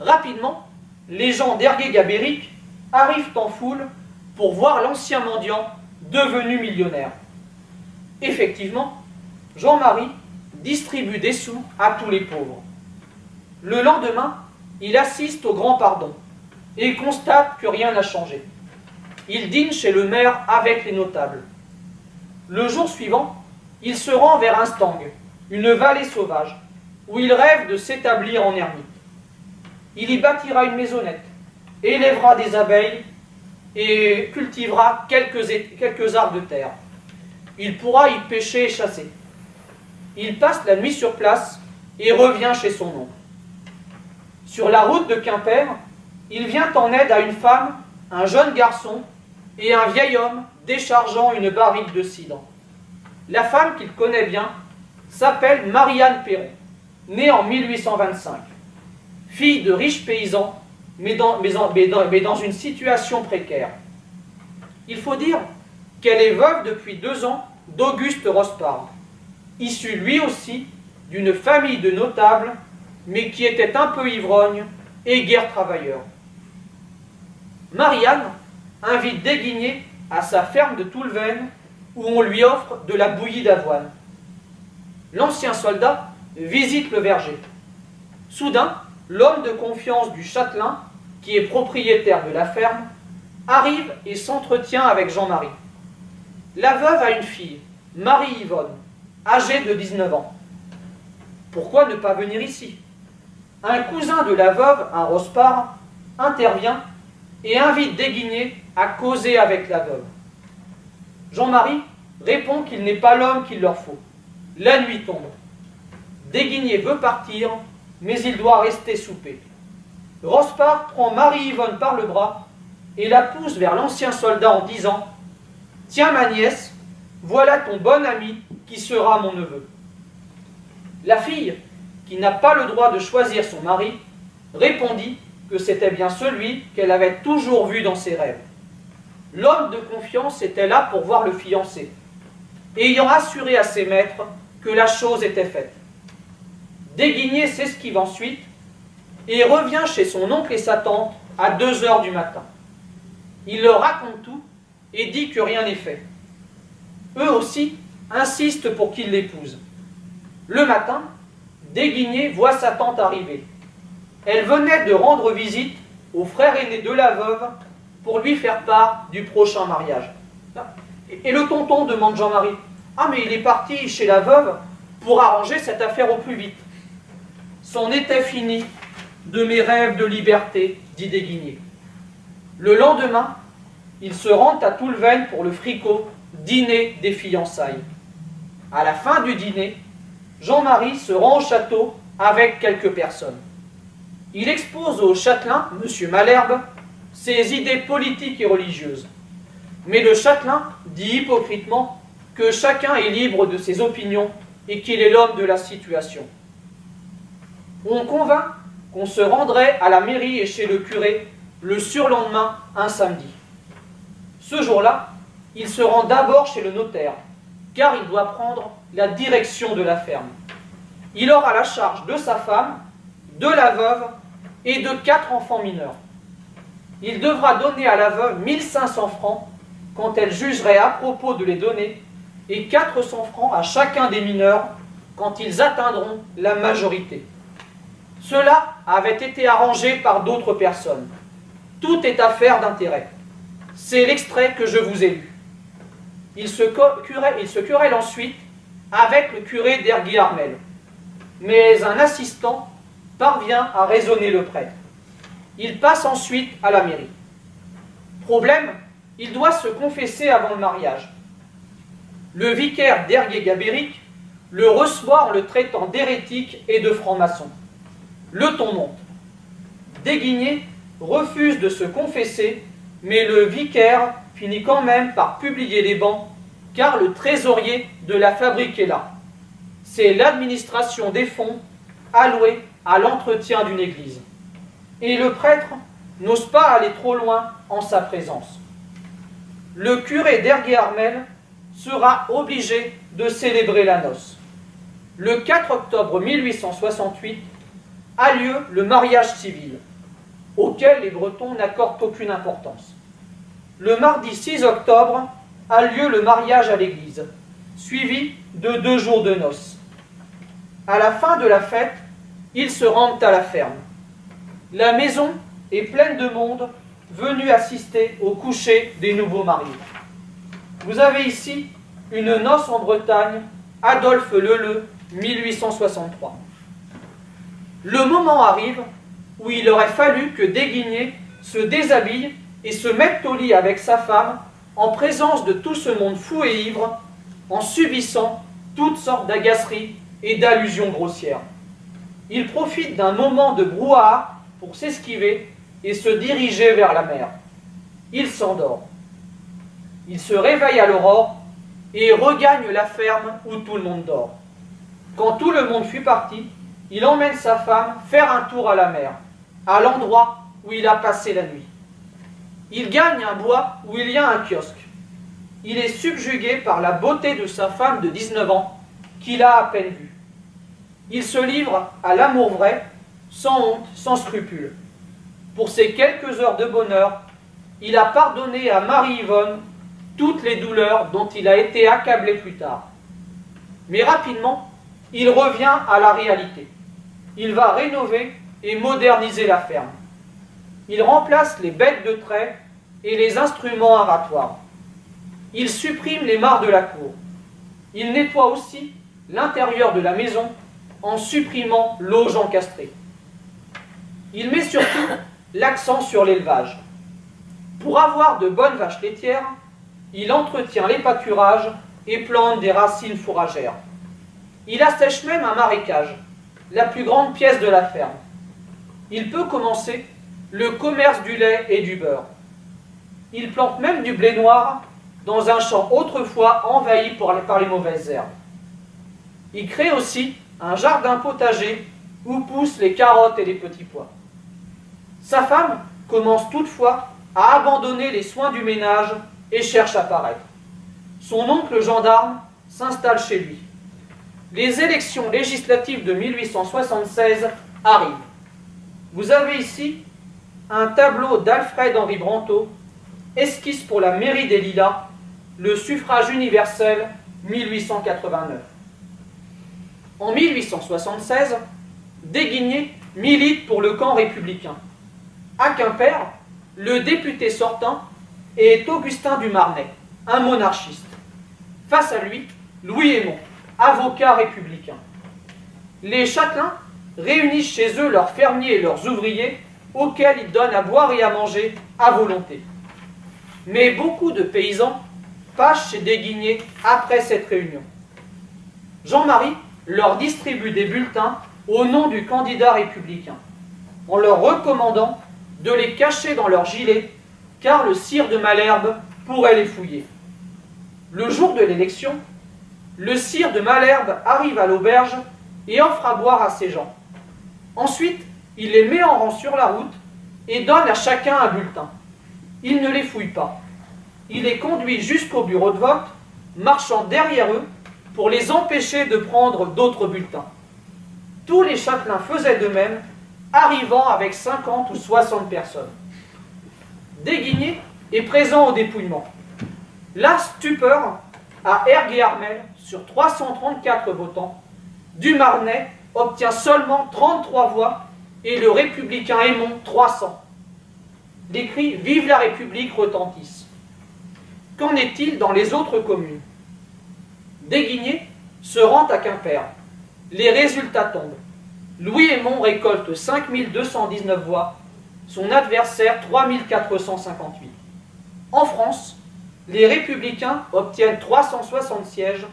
Rapidement, les gens d'Ergué-Gabéric arrivent en foule pour voir l'ancien mendiant devenu millionnaire. Effectivement, Jean-Marie distribue des sous à tous les pauvres. Le lendemain, il assiste au grand pardon et constate que rien n'a changé. Il dîne chez le maire avec les notables. Le jour suivant, il se rend vers Instang, une vallée sauvage, où il rêve de s'établir en ermite. Il y bâtira une maisonnette, élèvera des abeilles et cultivera quelques, quelques arbres de terre. Il pourra y pêcher et chasser. Il passe la nuit sur place et revient chez son oncle. Sur la route de Quimper, il vient en aide à une femme, un jeune garçon et un vieil homme déchargeant une barrique de cidre. La femme qu'il connaît bien s'appelle Marianne Perron, née en 1825, fille de riches paysans mais dans, une situation précaire. Il faut dire qu'elle est veuve depuis deux ans d'Auguste Rospard, issu lui aussi d'une famille de notables, mais qui était un peu ivrogne et guère travailleur. Marianne invite Desguigné à sa ferme de Toulven, où on lui offre de la bouillie d'avoine. L'ancien soldat visite le verger. Soudain, l'homme de confiance du châtelain qui est propriétaire de la ferme, arrive et s'entretient avec Jean-Marie. La veuve a une fille, Marie-Yvonne, âgée de 19 ans. Pourquoi ne pas venir ici? Un cousin de la veuve, un Rospard, intervient et invite Desguigné à causer avec la veuve. Jean-Marie répond qu'il n'est pas l'homme qu'il leur faut. La nuit tombe. Desguigné veut partir, mais il doit rester souper. Rospard prend Marie-Yvonne par le bras et la pousse vers l'ancien soldat en disant Tiens, ma nièce, voilà ton bon ami qui sera mon neveu. La fille, qui n'a pas le droit de choisir son mari, répondit que c'était bien celui qu'elle avait toujours vu dans ses rêves. L'homme de confiance était là pour voir le fiancé, ayant assuré à ses maîtres que la chose était faite. Déguigné s'esquive ensuite et revient chez son oncle et sa tante à 2 heures du matin. Il leur raconte tout et dit que rien n'est fait. Eux aussi insistent pour qu'il l'épouse. Le matin, Déguigné voit sa tante arriver. Elle venait de rendre visite au frère aîné de la veuve pour lui faire part du prochain mariage. Et le tonton demande Jean-Marie Ah, mais il est parti chez la veuve pour arranger cette affaire au plus vite. C'en était fini de mes rêves de liberté, dit Déguigné. Le lendemain, il se rend à Toulven pour le fricot, dîner des fiançailles. À la fin du dîner, Jean-Marie se rend au château avec quelques personnes. Il expose au châtelain, M. Malherbe, ses idées politiques et religieuses. Mais le châtelain dit hypocritement que chacun est libre de ses opinions et qu'il est l'homme de la situation. On convainc qu'on se rendrait à la mairie et chez le curé le surlendemain, un samedi. Ce jour-là, il se rend d'abord chez le notaire, car il doit prendre la direction de la ferme. Il aura la charge de sa femme, de la veuve et de quatre enfants mineurs. Il devra donner à la veuve 1500 francs quand elle jugerait à propos de les donner et 400 francs à chacun des mineurs quand ils atteindront la majorité. Cela avait été arrangé par d'autres personnes. Tout est affaire d'intérêt. C'est l'extrait que je vous ai lu. Il se, querelle, ensuite avec le curé d'Erguy Armel. Mais un assistant parvient à raisonner le prêtre. Il passe ensuite à la mairie. Problème, il doit se confesser avant le mariage. Le vicaire d'Ergué-Gabéric le reçoit en le traitant d'hérétique et de franc-maçon. Le ton monte. Déguigné refuse de se confesser, mais le vicaire finit quand même par publier les bans, car le trésorier de la fabrique est là. C'est l'administration des fonds alloués à l'entretien d'une église. Et le prêtre n'ose pas aller trop loin en sa présence. Le curé d'Ergué-Armel sera obligé de célébrer la noce. Le 4 octobre 1868, a lieu le mariage civil, auquel les Bretons n'accordent aucune importance. Le mardi 6 octobre a lieu le mariage à l'église, suivi de deux jours de noces. À la fin de la fête, ils se rendent à la ferme. La maison est pleine de monde venu assister au coucher des nouveaux mariés. Vous avez ici une noce en Bretagne, Adolphe Leleu, 1863. Le moment arrive où il aurait fallu que Déguigné se déshabille et se mette au lit avec sa femme en présence de tout ce monde fou et ivre, en subissant toutes sortes d'agaceries et d'allusions grossières. Il profite d'un moment de brouhaha pour s'esquiver et se diriger vers la mer. Il s'endort. Il se réveille à l'aurore et regagne la ferme où tout le monde dort. Quand tout le monde fut parti, il emmène sa femme faire un tour à la mer, à l'endroit où il a passé la nuit. Il gagne un bois où il y a un kiosque. Il est subjugué par la beauté de sa femme de 19 ans, qu'il a à peine vue. Il se livre à l'amour vrai, sans honte, sans scrupule. Pour ces quelques heures de bonheur, il a pardonné à Marie-Yvonne toutes les douleurs dont il a été accablé plus tard. Mais rapidement, il revient à la réalité il va rénover et moderniser la ferme. Il remplace les bêtes de trait et les instruments aratoires. Il supprime les mares de la cour. Il nettoie aussi l'intérieur de la maison en supprimant l'auge encastrée. Il met surtout l'accent sur l'élevage. Pour avoir de bonnes vaches laitières, il entretient les pâturages et plante des racines fourragères. Il assèche même un marécage la plus grande pièce de la ferme. Il peut commencer le commerce du lait et du beurre. Il plante même du blé noir dans un champ autrefois envahi par les mauvaises herbes. Il crée aussi un jardin potager où poussent les carottes et les petits pois. Sa femme commence toutefois à abandonner les soins du ménage et cherche à paraître. Son oncle gendarme s'installe chez lui. Les élections législatives de 1876 arrivent. Vous avez ici un tableau d'Alfred-Henri Branteau, esquisse pour la mairie des Lilas, le suffrage universel 1889. En 1876, Déguigné milite pour le camp républicain. À Quimper, le député sortant est Augustin du Marnet, un monarchiste. Face à lui, Louis Aymon, avocat républicain. Les châtelains réunissent chez eux leurs fermiers et leurs ouvriers, auxquels ils donnent à boire et à manger à volonté. Mais beaucoup de paysans passent chez Déguigné après cette réunion. Jean-Marie leur distribue des bulletins au nom du candidat républicain, en leur recommandant de les cacher dans leur gilet, car le sire de Malherbe pourrait les fouiller. Le jour de l'élection, le sire de Malherbe arrive à l'auberge et offre à boire à ses gens. Ensuite, il les met en rang sur la route et donne à chacun un bulletin. Il ne les fouille pas. Il les conduit jusqu'au bureau de vote, marchant derrière eux pour les empêcher de prendre d'autres bulletins. Tous les châtelains faisaient de même, arrivant avec 50 ou 60 personnes. Déguigné est présent au dépouillement. La stupeur à Ergué Armel sur 334 votants. Dumarnay obtient seulement 33 voix et le républicain Aymon 300. Les cris Vive la République retentissent. Qu'en est-il dans les autres communes? Déguigné se rend à Quimper. Les résultats tombent. Louis Aymon récolte 5219 voix, son adversaire 3458. En France, les républicains obtiennent 360 sièges,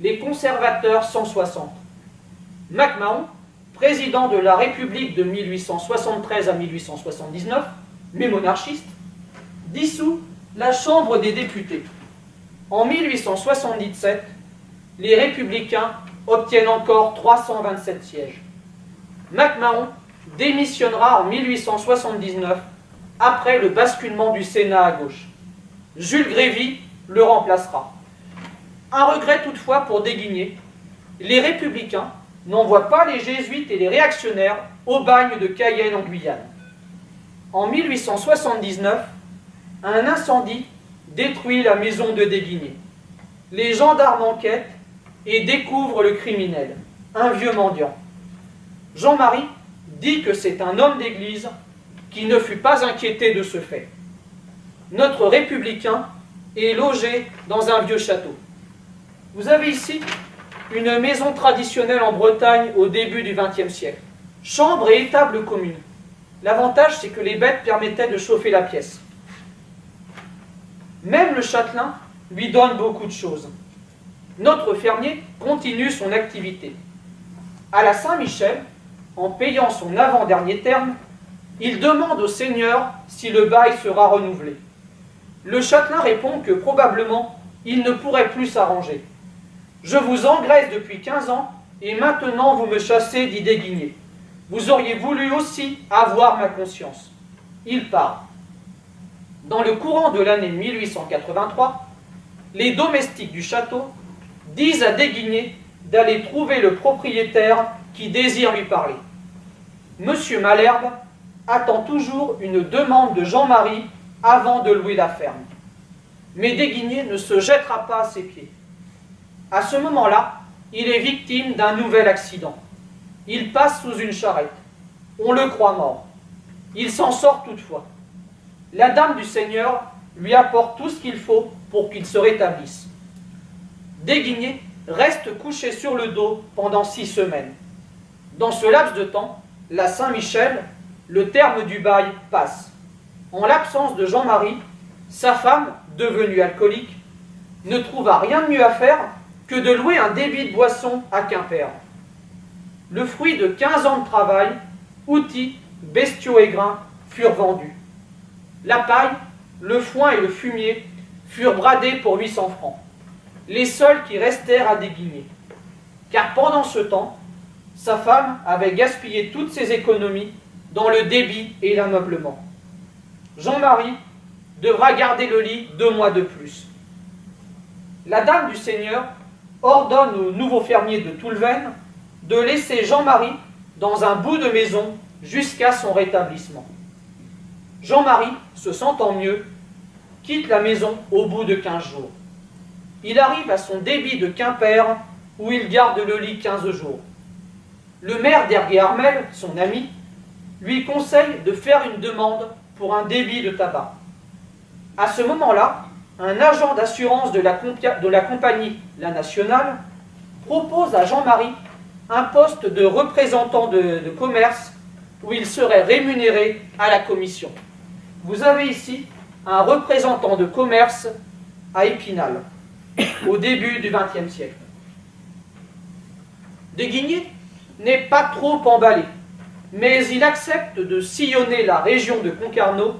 les conservateurs 160. MacMahon, président de la République de 1873 à 1879, mais monarchiste, dissout la Chambre des députés. En 1877, les républicains obtiennent encore 327 sièges. MacMahon démissionnera en 1879 après le basculement du Sénat à gauche. Jules Grévy le remplacera. Un regret toutefois pour Déguigné, les républicains n'envoient pas les jésuites et les réactionnaires au bagne de Cayenne en Guyane. En 1879, un incendie détruit la maison de Déguigné. Les gendarmes enquêtent et découvre le criminel, un vieux mendiant. Jean-Marie dit que c'est un homme d'église qui ne fut pas inquiété de ce fait. Notre républicain est logé dans un vieux château. Vous avez ici une maison traditionnelle en Bretagne au début du XXe siècle. Chambre et étable commune. L'avantage, c'est que les bêtes permettaient de chauffer la pièce. Même le châtelain lui donne beaucoup de choses notre fermier continue son activité. À la Saint-Michel, en payant son avant-dernier terme, il demande au seigneur si le bail sera renouvelé. Le châtelain répond que probablement il ne pourrait plus s'arranger. Je vous engraisse depuis 15 ans et maintenant vous me chassez d'idées guignées. Vous auriez voulu aussi avoir ma conscience. Il part. Dans le courant de l'année 1883, les domestiques du château disent à Déguigné d'aller trouver le propriétaire qui désire lui parler. Monsieur Malherbe attend toujours une demande de Jean-Marie avant de louer la ferme. Mais Déguigné ne se jettera pas à ses pieds. À ce moment-là, il est victime d'un nouvel accident. Il passe sous une charrette. On le croit mort. Il s'en sort toutefois. La dame du Seigneur lui apporte tout ce qu'il faut pour qu'il se rétablisse. Déguigné reste couché sur le dos pendant six semaines. Dans ce laps de temps, la Saint-Michel, le terme du bail passe. En l'absence de Jean-Marie, sa femme, devenue alcoolique, ne trouva rien de mieux à faire de louer un débit de boisson à Quimper. Le fruit de 15 ans de travail, outils, bestiaux et grains furent vendus. La paille, le foin et le fumier furent bradés pour 800 francs, les seuls qui restèrent à déguigner. Car pendant ce temps, sa femme avait gaspillé toutes ses économies dans le débit et l'ameublement. Jean-Marie devra garder le lit deux mois de plus. La dame du Seigneur ordonne au nouveau fermier de Toulven de laisser Jean-Marie dans un bout de maison jusqu'à son rétablissement. Jean-Marie, se sentant mieux, quitte la maison au bout de quinze jours. Il arrive à son débit de Quimper, où il garde le lit quinze jours. Le maire d'Ergué-Armel, son ami, lui conseille de faire une demande pour un débit de tabac. À ce moment-là, un agent d'assurance de, la compagnie La Nationale propose à Jean-Marie un poste de représentant de, de commerce où il serait rémunéré à la commission. Vous avez ici un représentant de commerce à Épinal, au début du XXe siècle. Deguigné n'est pas trop emballé, mais il accepte de sillonner la région de Concarneau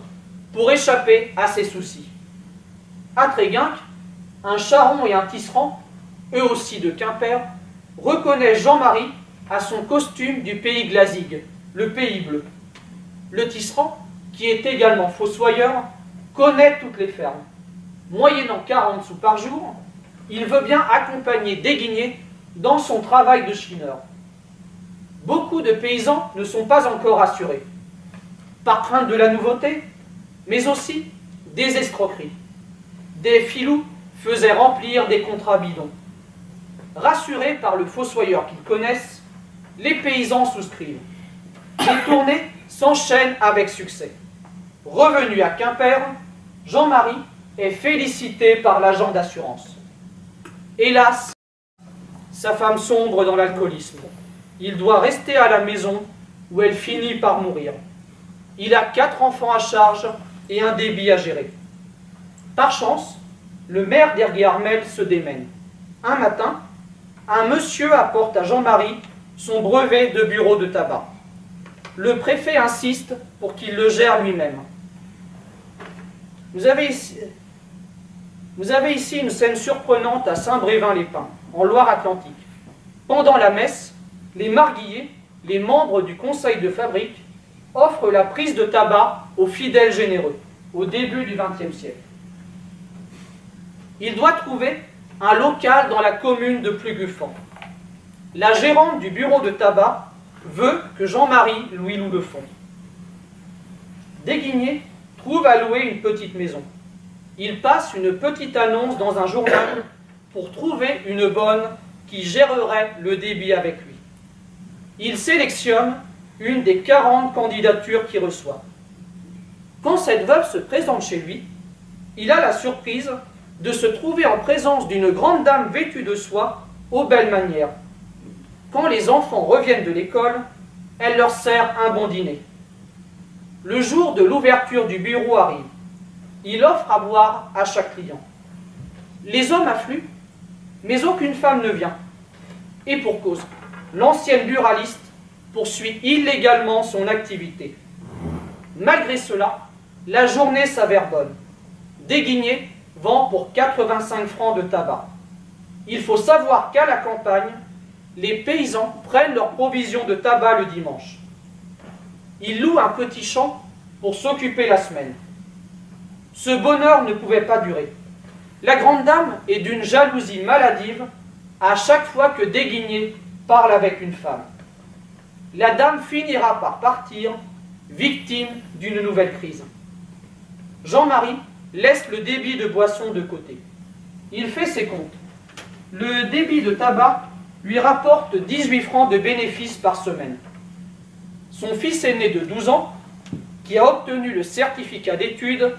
pour échapper à ses soucis. À Tréguinc, un charron et un tisserand, eux aussi de Quimper, reconnaissent Jean-Marie à son costume du pays Glazig, le pays bleu. Le tisserand, qui est également fossoyeur, connaît toutes les fermes. Moyennant 40 sous par jour, il veut bien accompagner Déguigné dans son travail de chineur. Beaucoup de paysans ne sont pas encore assurés, par crainte de la nouveauté, mais aussi des escroqueries. Des filous faisaient remplir des contrats bidons. Rassurés par le fossoyeur qu'ils connaissent, les paysans souscrivent. Les tournées s'enchaînent avec succès. Revenu à Quimper, Jean-Marie est félicité par l'agent d'assurance. Hélas, sa femme sombre dans l'alcoolisme. Il doit rester à la maison où elle finit par mourir. Il a quatre enfants à charge et un débit à gérer. Par chance, le maire d'Ergué-Armel se démène. Un matin, un monsieur apporte à Jean-Marie son brevet de bureau de tabac. Le préfet insiste pour qu'il le gère lui-même. Vous avez, ici, vous avez ici une scène surprenante à Saint-Brévin-les-Pins, en Loire-Atlantique. Pendant la messe, les marguillés, les membres du conseil de fabrique, offrent la prise de tabac aux fidèles généreux, au début du XXe siècle. Il doit trouver un local dans la commune de Pluguffan. La gérante du bureau de tabac veut que Jean-Marie Louis loue le fond. Déguigné trouve à louer une petite maison. Il passe une petite annonce dans un journal pour trouver une bonne qui gérerait le débit avec lui. Il sélectionne une des 40 candidatures qu'il reçoit. Quand cette veuve se présente chez lui, il a la surprise de se trouver en présence d'une grande dame vêtue de soie aux belles manières. Quand les enfants reviennent de l'école, elle leur sert un bon dîner. Le jour de l'ouverture du bureau arrive. Il offre à boire à chaque client. Les hommes affluent, mais aucune femme ne vient. Et pour cause, l'ancienne buraliste poursuit illégalement son activité. Malgré cela, la journée s'avère bonne. Déguigné vend pour 85 francs de tabac. Il faut savoir qu'à la campagne, les paysans prennent leur provision de tabac le dimanche. Il loue un petit champ pour s'occuper la semaine. Ce bonheur ne pouvait pas durer. La grande dame est d'une jalousie maladive à chaque fois que Déguigné parle avec une femme. La dame finira par partir, victime d'une nouvelle crise. Jean-Marie laisse le débit de boisson de côté. Il fait ses comptes. Le débit de tabac lui rapporte 18 francs de bénéfices par semaine. Son fils aîné de 12 ans, qui a obtenu le certificat d'études,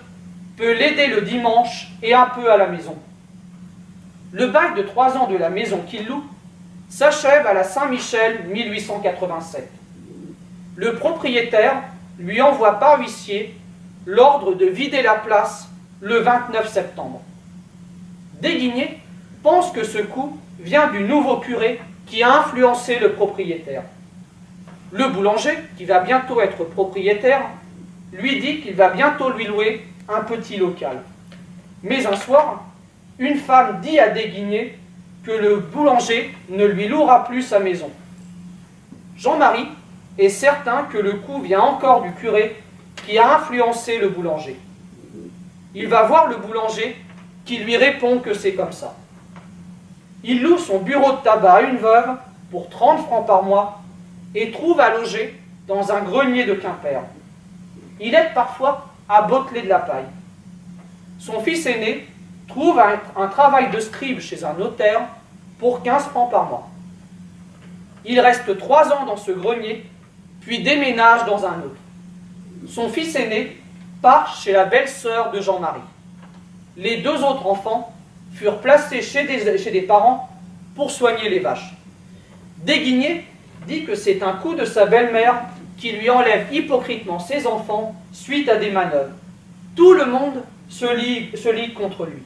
peut l'aider le dimanche et un peu à la maison. Le bail de 3 ans de la maison qu'il loue s'achève à la Saint-Michel 1887. Le propriétaire lui envoie par huissier l'ordre de vider la place le 29 septembre. Déguigné pense que ce coup vient du nouveau curé qui a influencé le propriétaire. Le boulanger, qui va bientôt être propriétaire, lui dit qu'il va bientôt lui louer un petit local. Mais un soir, une femme dit à Desguigné que le boulanger ne lui louera plus sa maison. Jean-Marie est certain que le coup vient encore du curé qui a influencé le boulanger. Il va voir le boulanger qui lui répond que c'est comme ça. Il loue son bureau de tabac à une veuve pour 30 francs par mois et trouve à loger dans un grenier de Quimper. Il aide parfois à botteler de la paille. Son fils aîné trouve un, travail de scribe chez un notaire pour 15 francs par mois. Il reste trois ans dans ce grenier, puis déménage dans un autre. Son fils aîné chez la belle-sœur de Jean-Marie. Les deux autres enfants furent placés chez des, parents pour soigner les vaches. Déguigné dit que c'est un coup de sa belle-mère qui lui enlève hypocritement ses enfants suite à des manœuvres. Tout le monde se ligue contre lui.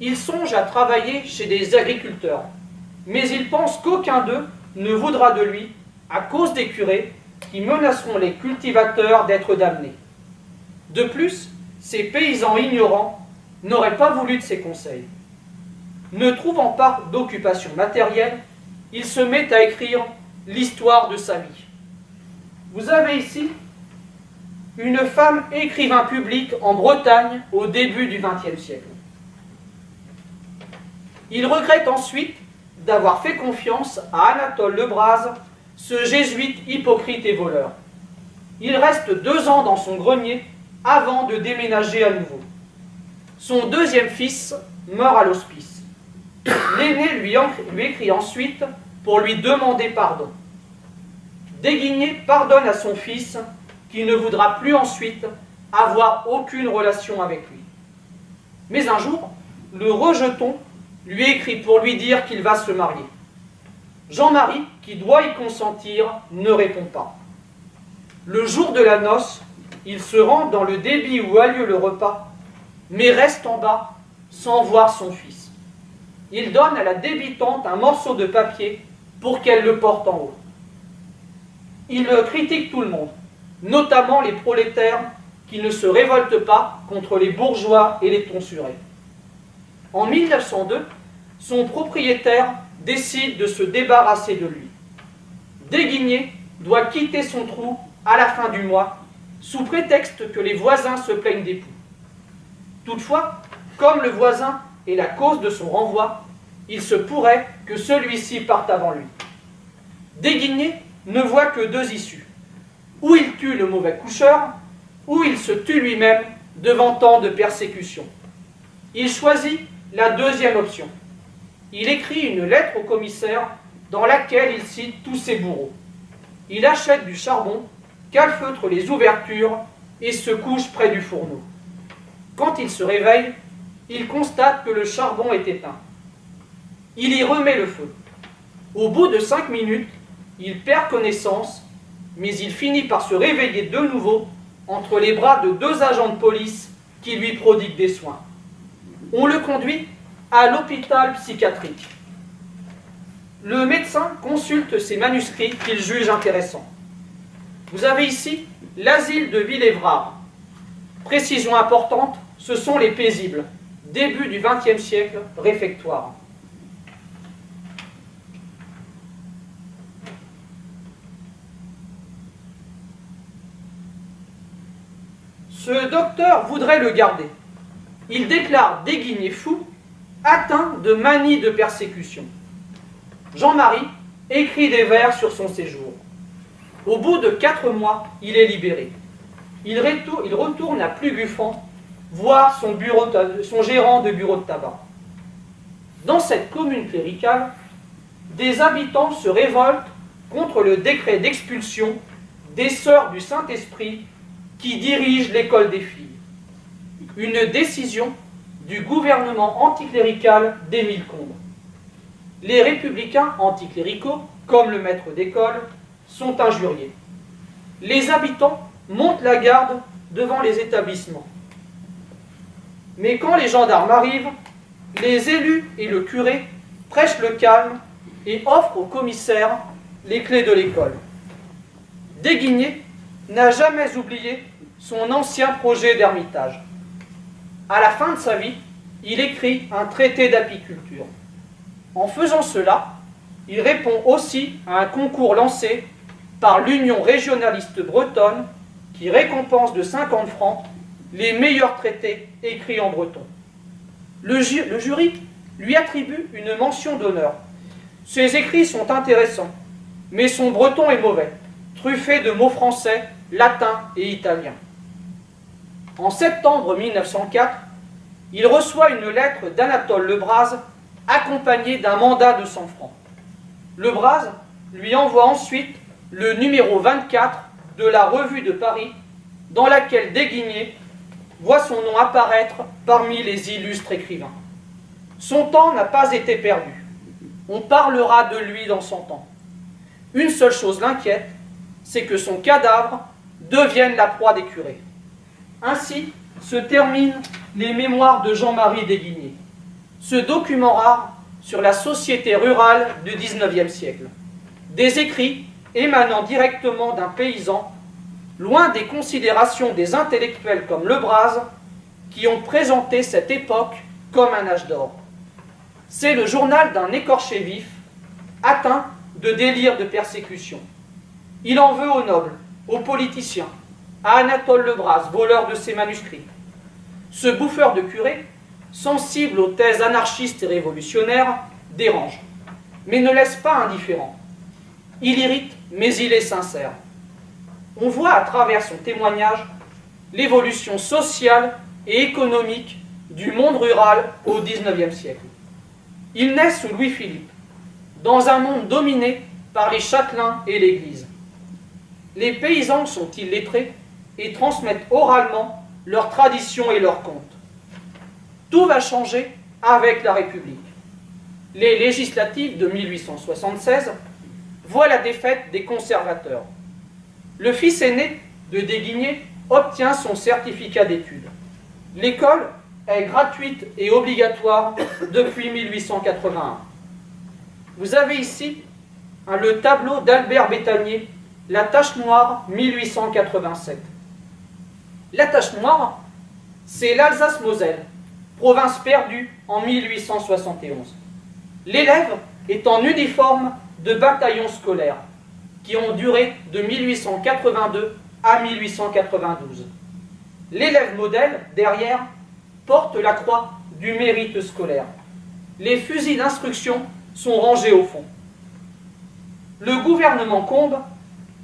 Il songe à travailler chez des agriculteurs, mais il pense qu'aucun d'eux ne voudra de lui à cause des curés qui menaceront les cultivateurs d'être damnés. De plus, ces paysans ignorants n'auraient pas voulu de ses conseils. Ne trouvant pas d'occupation matérielle, il se met à écrire l'histoire de sa vie. Vous avez ici une femme écrivain public en Bretagne au début du XXe siècle. Il regrette ensuite d'avoir fait confiance à Anatole Lebras, ce jésuite hypocrite et voleur. Il reste deux ans dans son grenier avant de déménager à nouveau. Son deuxième fils meurt à l'hospice. L'aîné lui, écrit ensuite pour lui demander pardon. Déguigné pardonne à son fils qui ne voudra plus ensuite avoir aucune relation avec lui. Mais un jour, le rejeton lui écrit pour lui dire qu'il va se marier. Jean-Marie, qui doit y consentir, ne répond pas. Le jour de la noce, il se rend dans le débit où a lieu le repas, mais reste en bas sans voir son fils. Il donne à la débitante un morceau de papier pour qu'elle le porte en haut. Il critique tout le monde, notamment les prolétaires qui ne se révoltent pas contre les bourgeois et les tonsurés. En 1902, son propriétaire décide de se débarrasser de lui. Déguigné doit quitter son trou à la fin du mois, sous prétexte que les voisins se plaignent des poux. Toutefois, comme le voisin est la cause de son renvoi, il se pourrait que celui-ci parte avant lui. Déguigné ne voit que deux issues. Ou il tue le mauvais coucheur, ou il se tue lui-même devant tant de persécutions. Il choisit la deuxième option. Il écrit une lettre au commissaire dans laquelle il cite tous ses bourreaux. Il achète du charbon, calfeutre les ouvertures et se couche près du fourneau. Quand il se réveille, il constate que le charbon est éteint. Il y remet le feu. Au bout de cinq minutes, il perd connaissance, mais il finit par se réveiller de nouveau entre les bras de deux agents de police qui lui prodiguent des soins. On le conduit à l'hôpital psychiatrique. Le médecin consulte ses manuscrits qu'il juge intéressants. Vous avez ici l'asile de Villévrard. Précision importante, ce sont les paisibles, début du XXe siècle, réfectoire. Ce docteur voudrait le garder. Il déclare Déguigné fou, atteint de manie de persécution. Jean-Marie écrit des vers sur son séjour. Au bout de quatre mois, il est libéré. Il, retourne à Pluguffan voir son, gérant de bureau de tabac. Dans cette commune cléricale, des habitants se révoltent contre le décret d'expulsion des sœurs du Saint-Esprit qui dirigent l'école des filles. Une décision du gouvernement anticlérical d'Émile Combes. Les républicains anticléricaux, comme le maître d'école, sont injuriés. Les habitants montent la garde devant les établissements. Mais quand les gendarmes arrivent, les élus et le curé prêchent le calme et offrent au commissaire les clés de l'école. Déguigné n'a jamais oublié son ancien projet d'ermitage. À la fin de sa vie, il écrit un traité d'apiculture. En faisant cela, il répond aussi à un concours lancé par l'Union régionaliste bretonne qui récompense de 50 francs les meilleurs traités écrits en breton. Le, jury lui attribue une mention d'honneur. Ses écrits sont intéressants, mais son breton est mauvais, truffé de mots français, latins et italiens. En septembre 1904, il reçoit une lettre d'Anatole Lebras accompagnée d'un mandat de 100 francs. Lebras lui envoie ensuite le numéro 24 de la Revue de Paris, dans laquelle Desguigné voit son nom apparaître parmi les illustres écrivains. Son temps n'a pas été perdu. On parlera de lui dans son temps. Une seule chose l'inquiète, c'est que son cadavre devienne la proie des curés. Ainsi se terminent les mémoires de Jean-Marie Desguigné, ce document rare sur la société rurale du XIXe siècle. Des écrits émanant directement d'un paysan, loin des considérations des intellectuels comme Lebras, qui ont présenté cette époque comme un âge d'or. C'est le journal d'un écorché vif, atteint de délire de persécution. Il en veut aux nobles, aux politiciens, à Anatole Lebras, voleur de ses manuscrits. Ce bouffeur de curé, sensible aux thèses anarchistes et révolutionnaires, dérange, mais ne laisse pas indifférent. Il irrite, mais il est sincère. On voit à travers son témoignage l'évolution sociale et économique du monde rural au XIXe siècle. Il naît sous Louis-Philippe, dans un monde dominé par les châtelains et l'Église. Les paysans sont illettrés et transmettent oralement leurs traditions et leurs contes. Tout va changer avec la République. Les législatives de 1876 voient la défaite des conservateurs. Le fils aîné de Desguigné obtient son certificat d'études. L'école est gratuite et obligatoire depuis 1881. Vous avez ici le tableau d'Albert Bétanier, La Tache Noire 1887. La Tache Noire, c'est l'Alsace-Moselle, province perdue en 1871. L'élève est en uniforme de bataillons scolaires qui ont duré de 1882 à 1892. L'élève modèle, derrière, porte la croix du mérite scolaire. Les fusils d'instruction sont rangés au fond. Le gouvernement Combe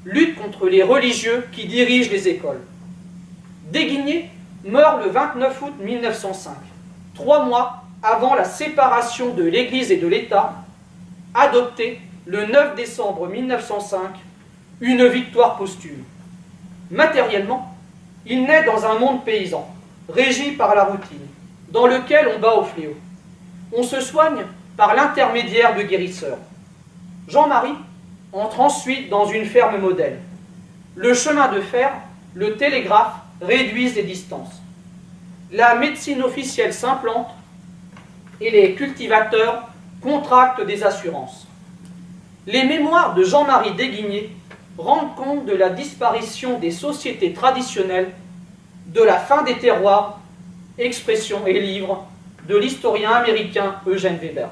lutte contre les religieux qui dirigent les écoles. Desguigné meurt le 29 août 1905, trois mois avant la séparation de l'Église et de l'État, adoptée le 9 décembre 1905, une victoire posthume. Matériellement, il naît dans un monde paysan, régi par la routine, dans lequel on bat au fléau. On se soigne par l'intermédiaire de guérisseurs. Jean-Marie entre ensuite dans une ferme modèle. Le chemin de fer, le télégraphe réduisent les distances. La médecine officielle s'implante et les cultivateurs contractent des assurances. Les mémoires de Jean-Marie Desguigné rendent compte de la disparition des sociétés traditionnelles, de la fin des terroirs, expression et livre de l'historien américain Eugène Weber.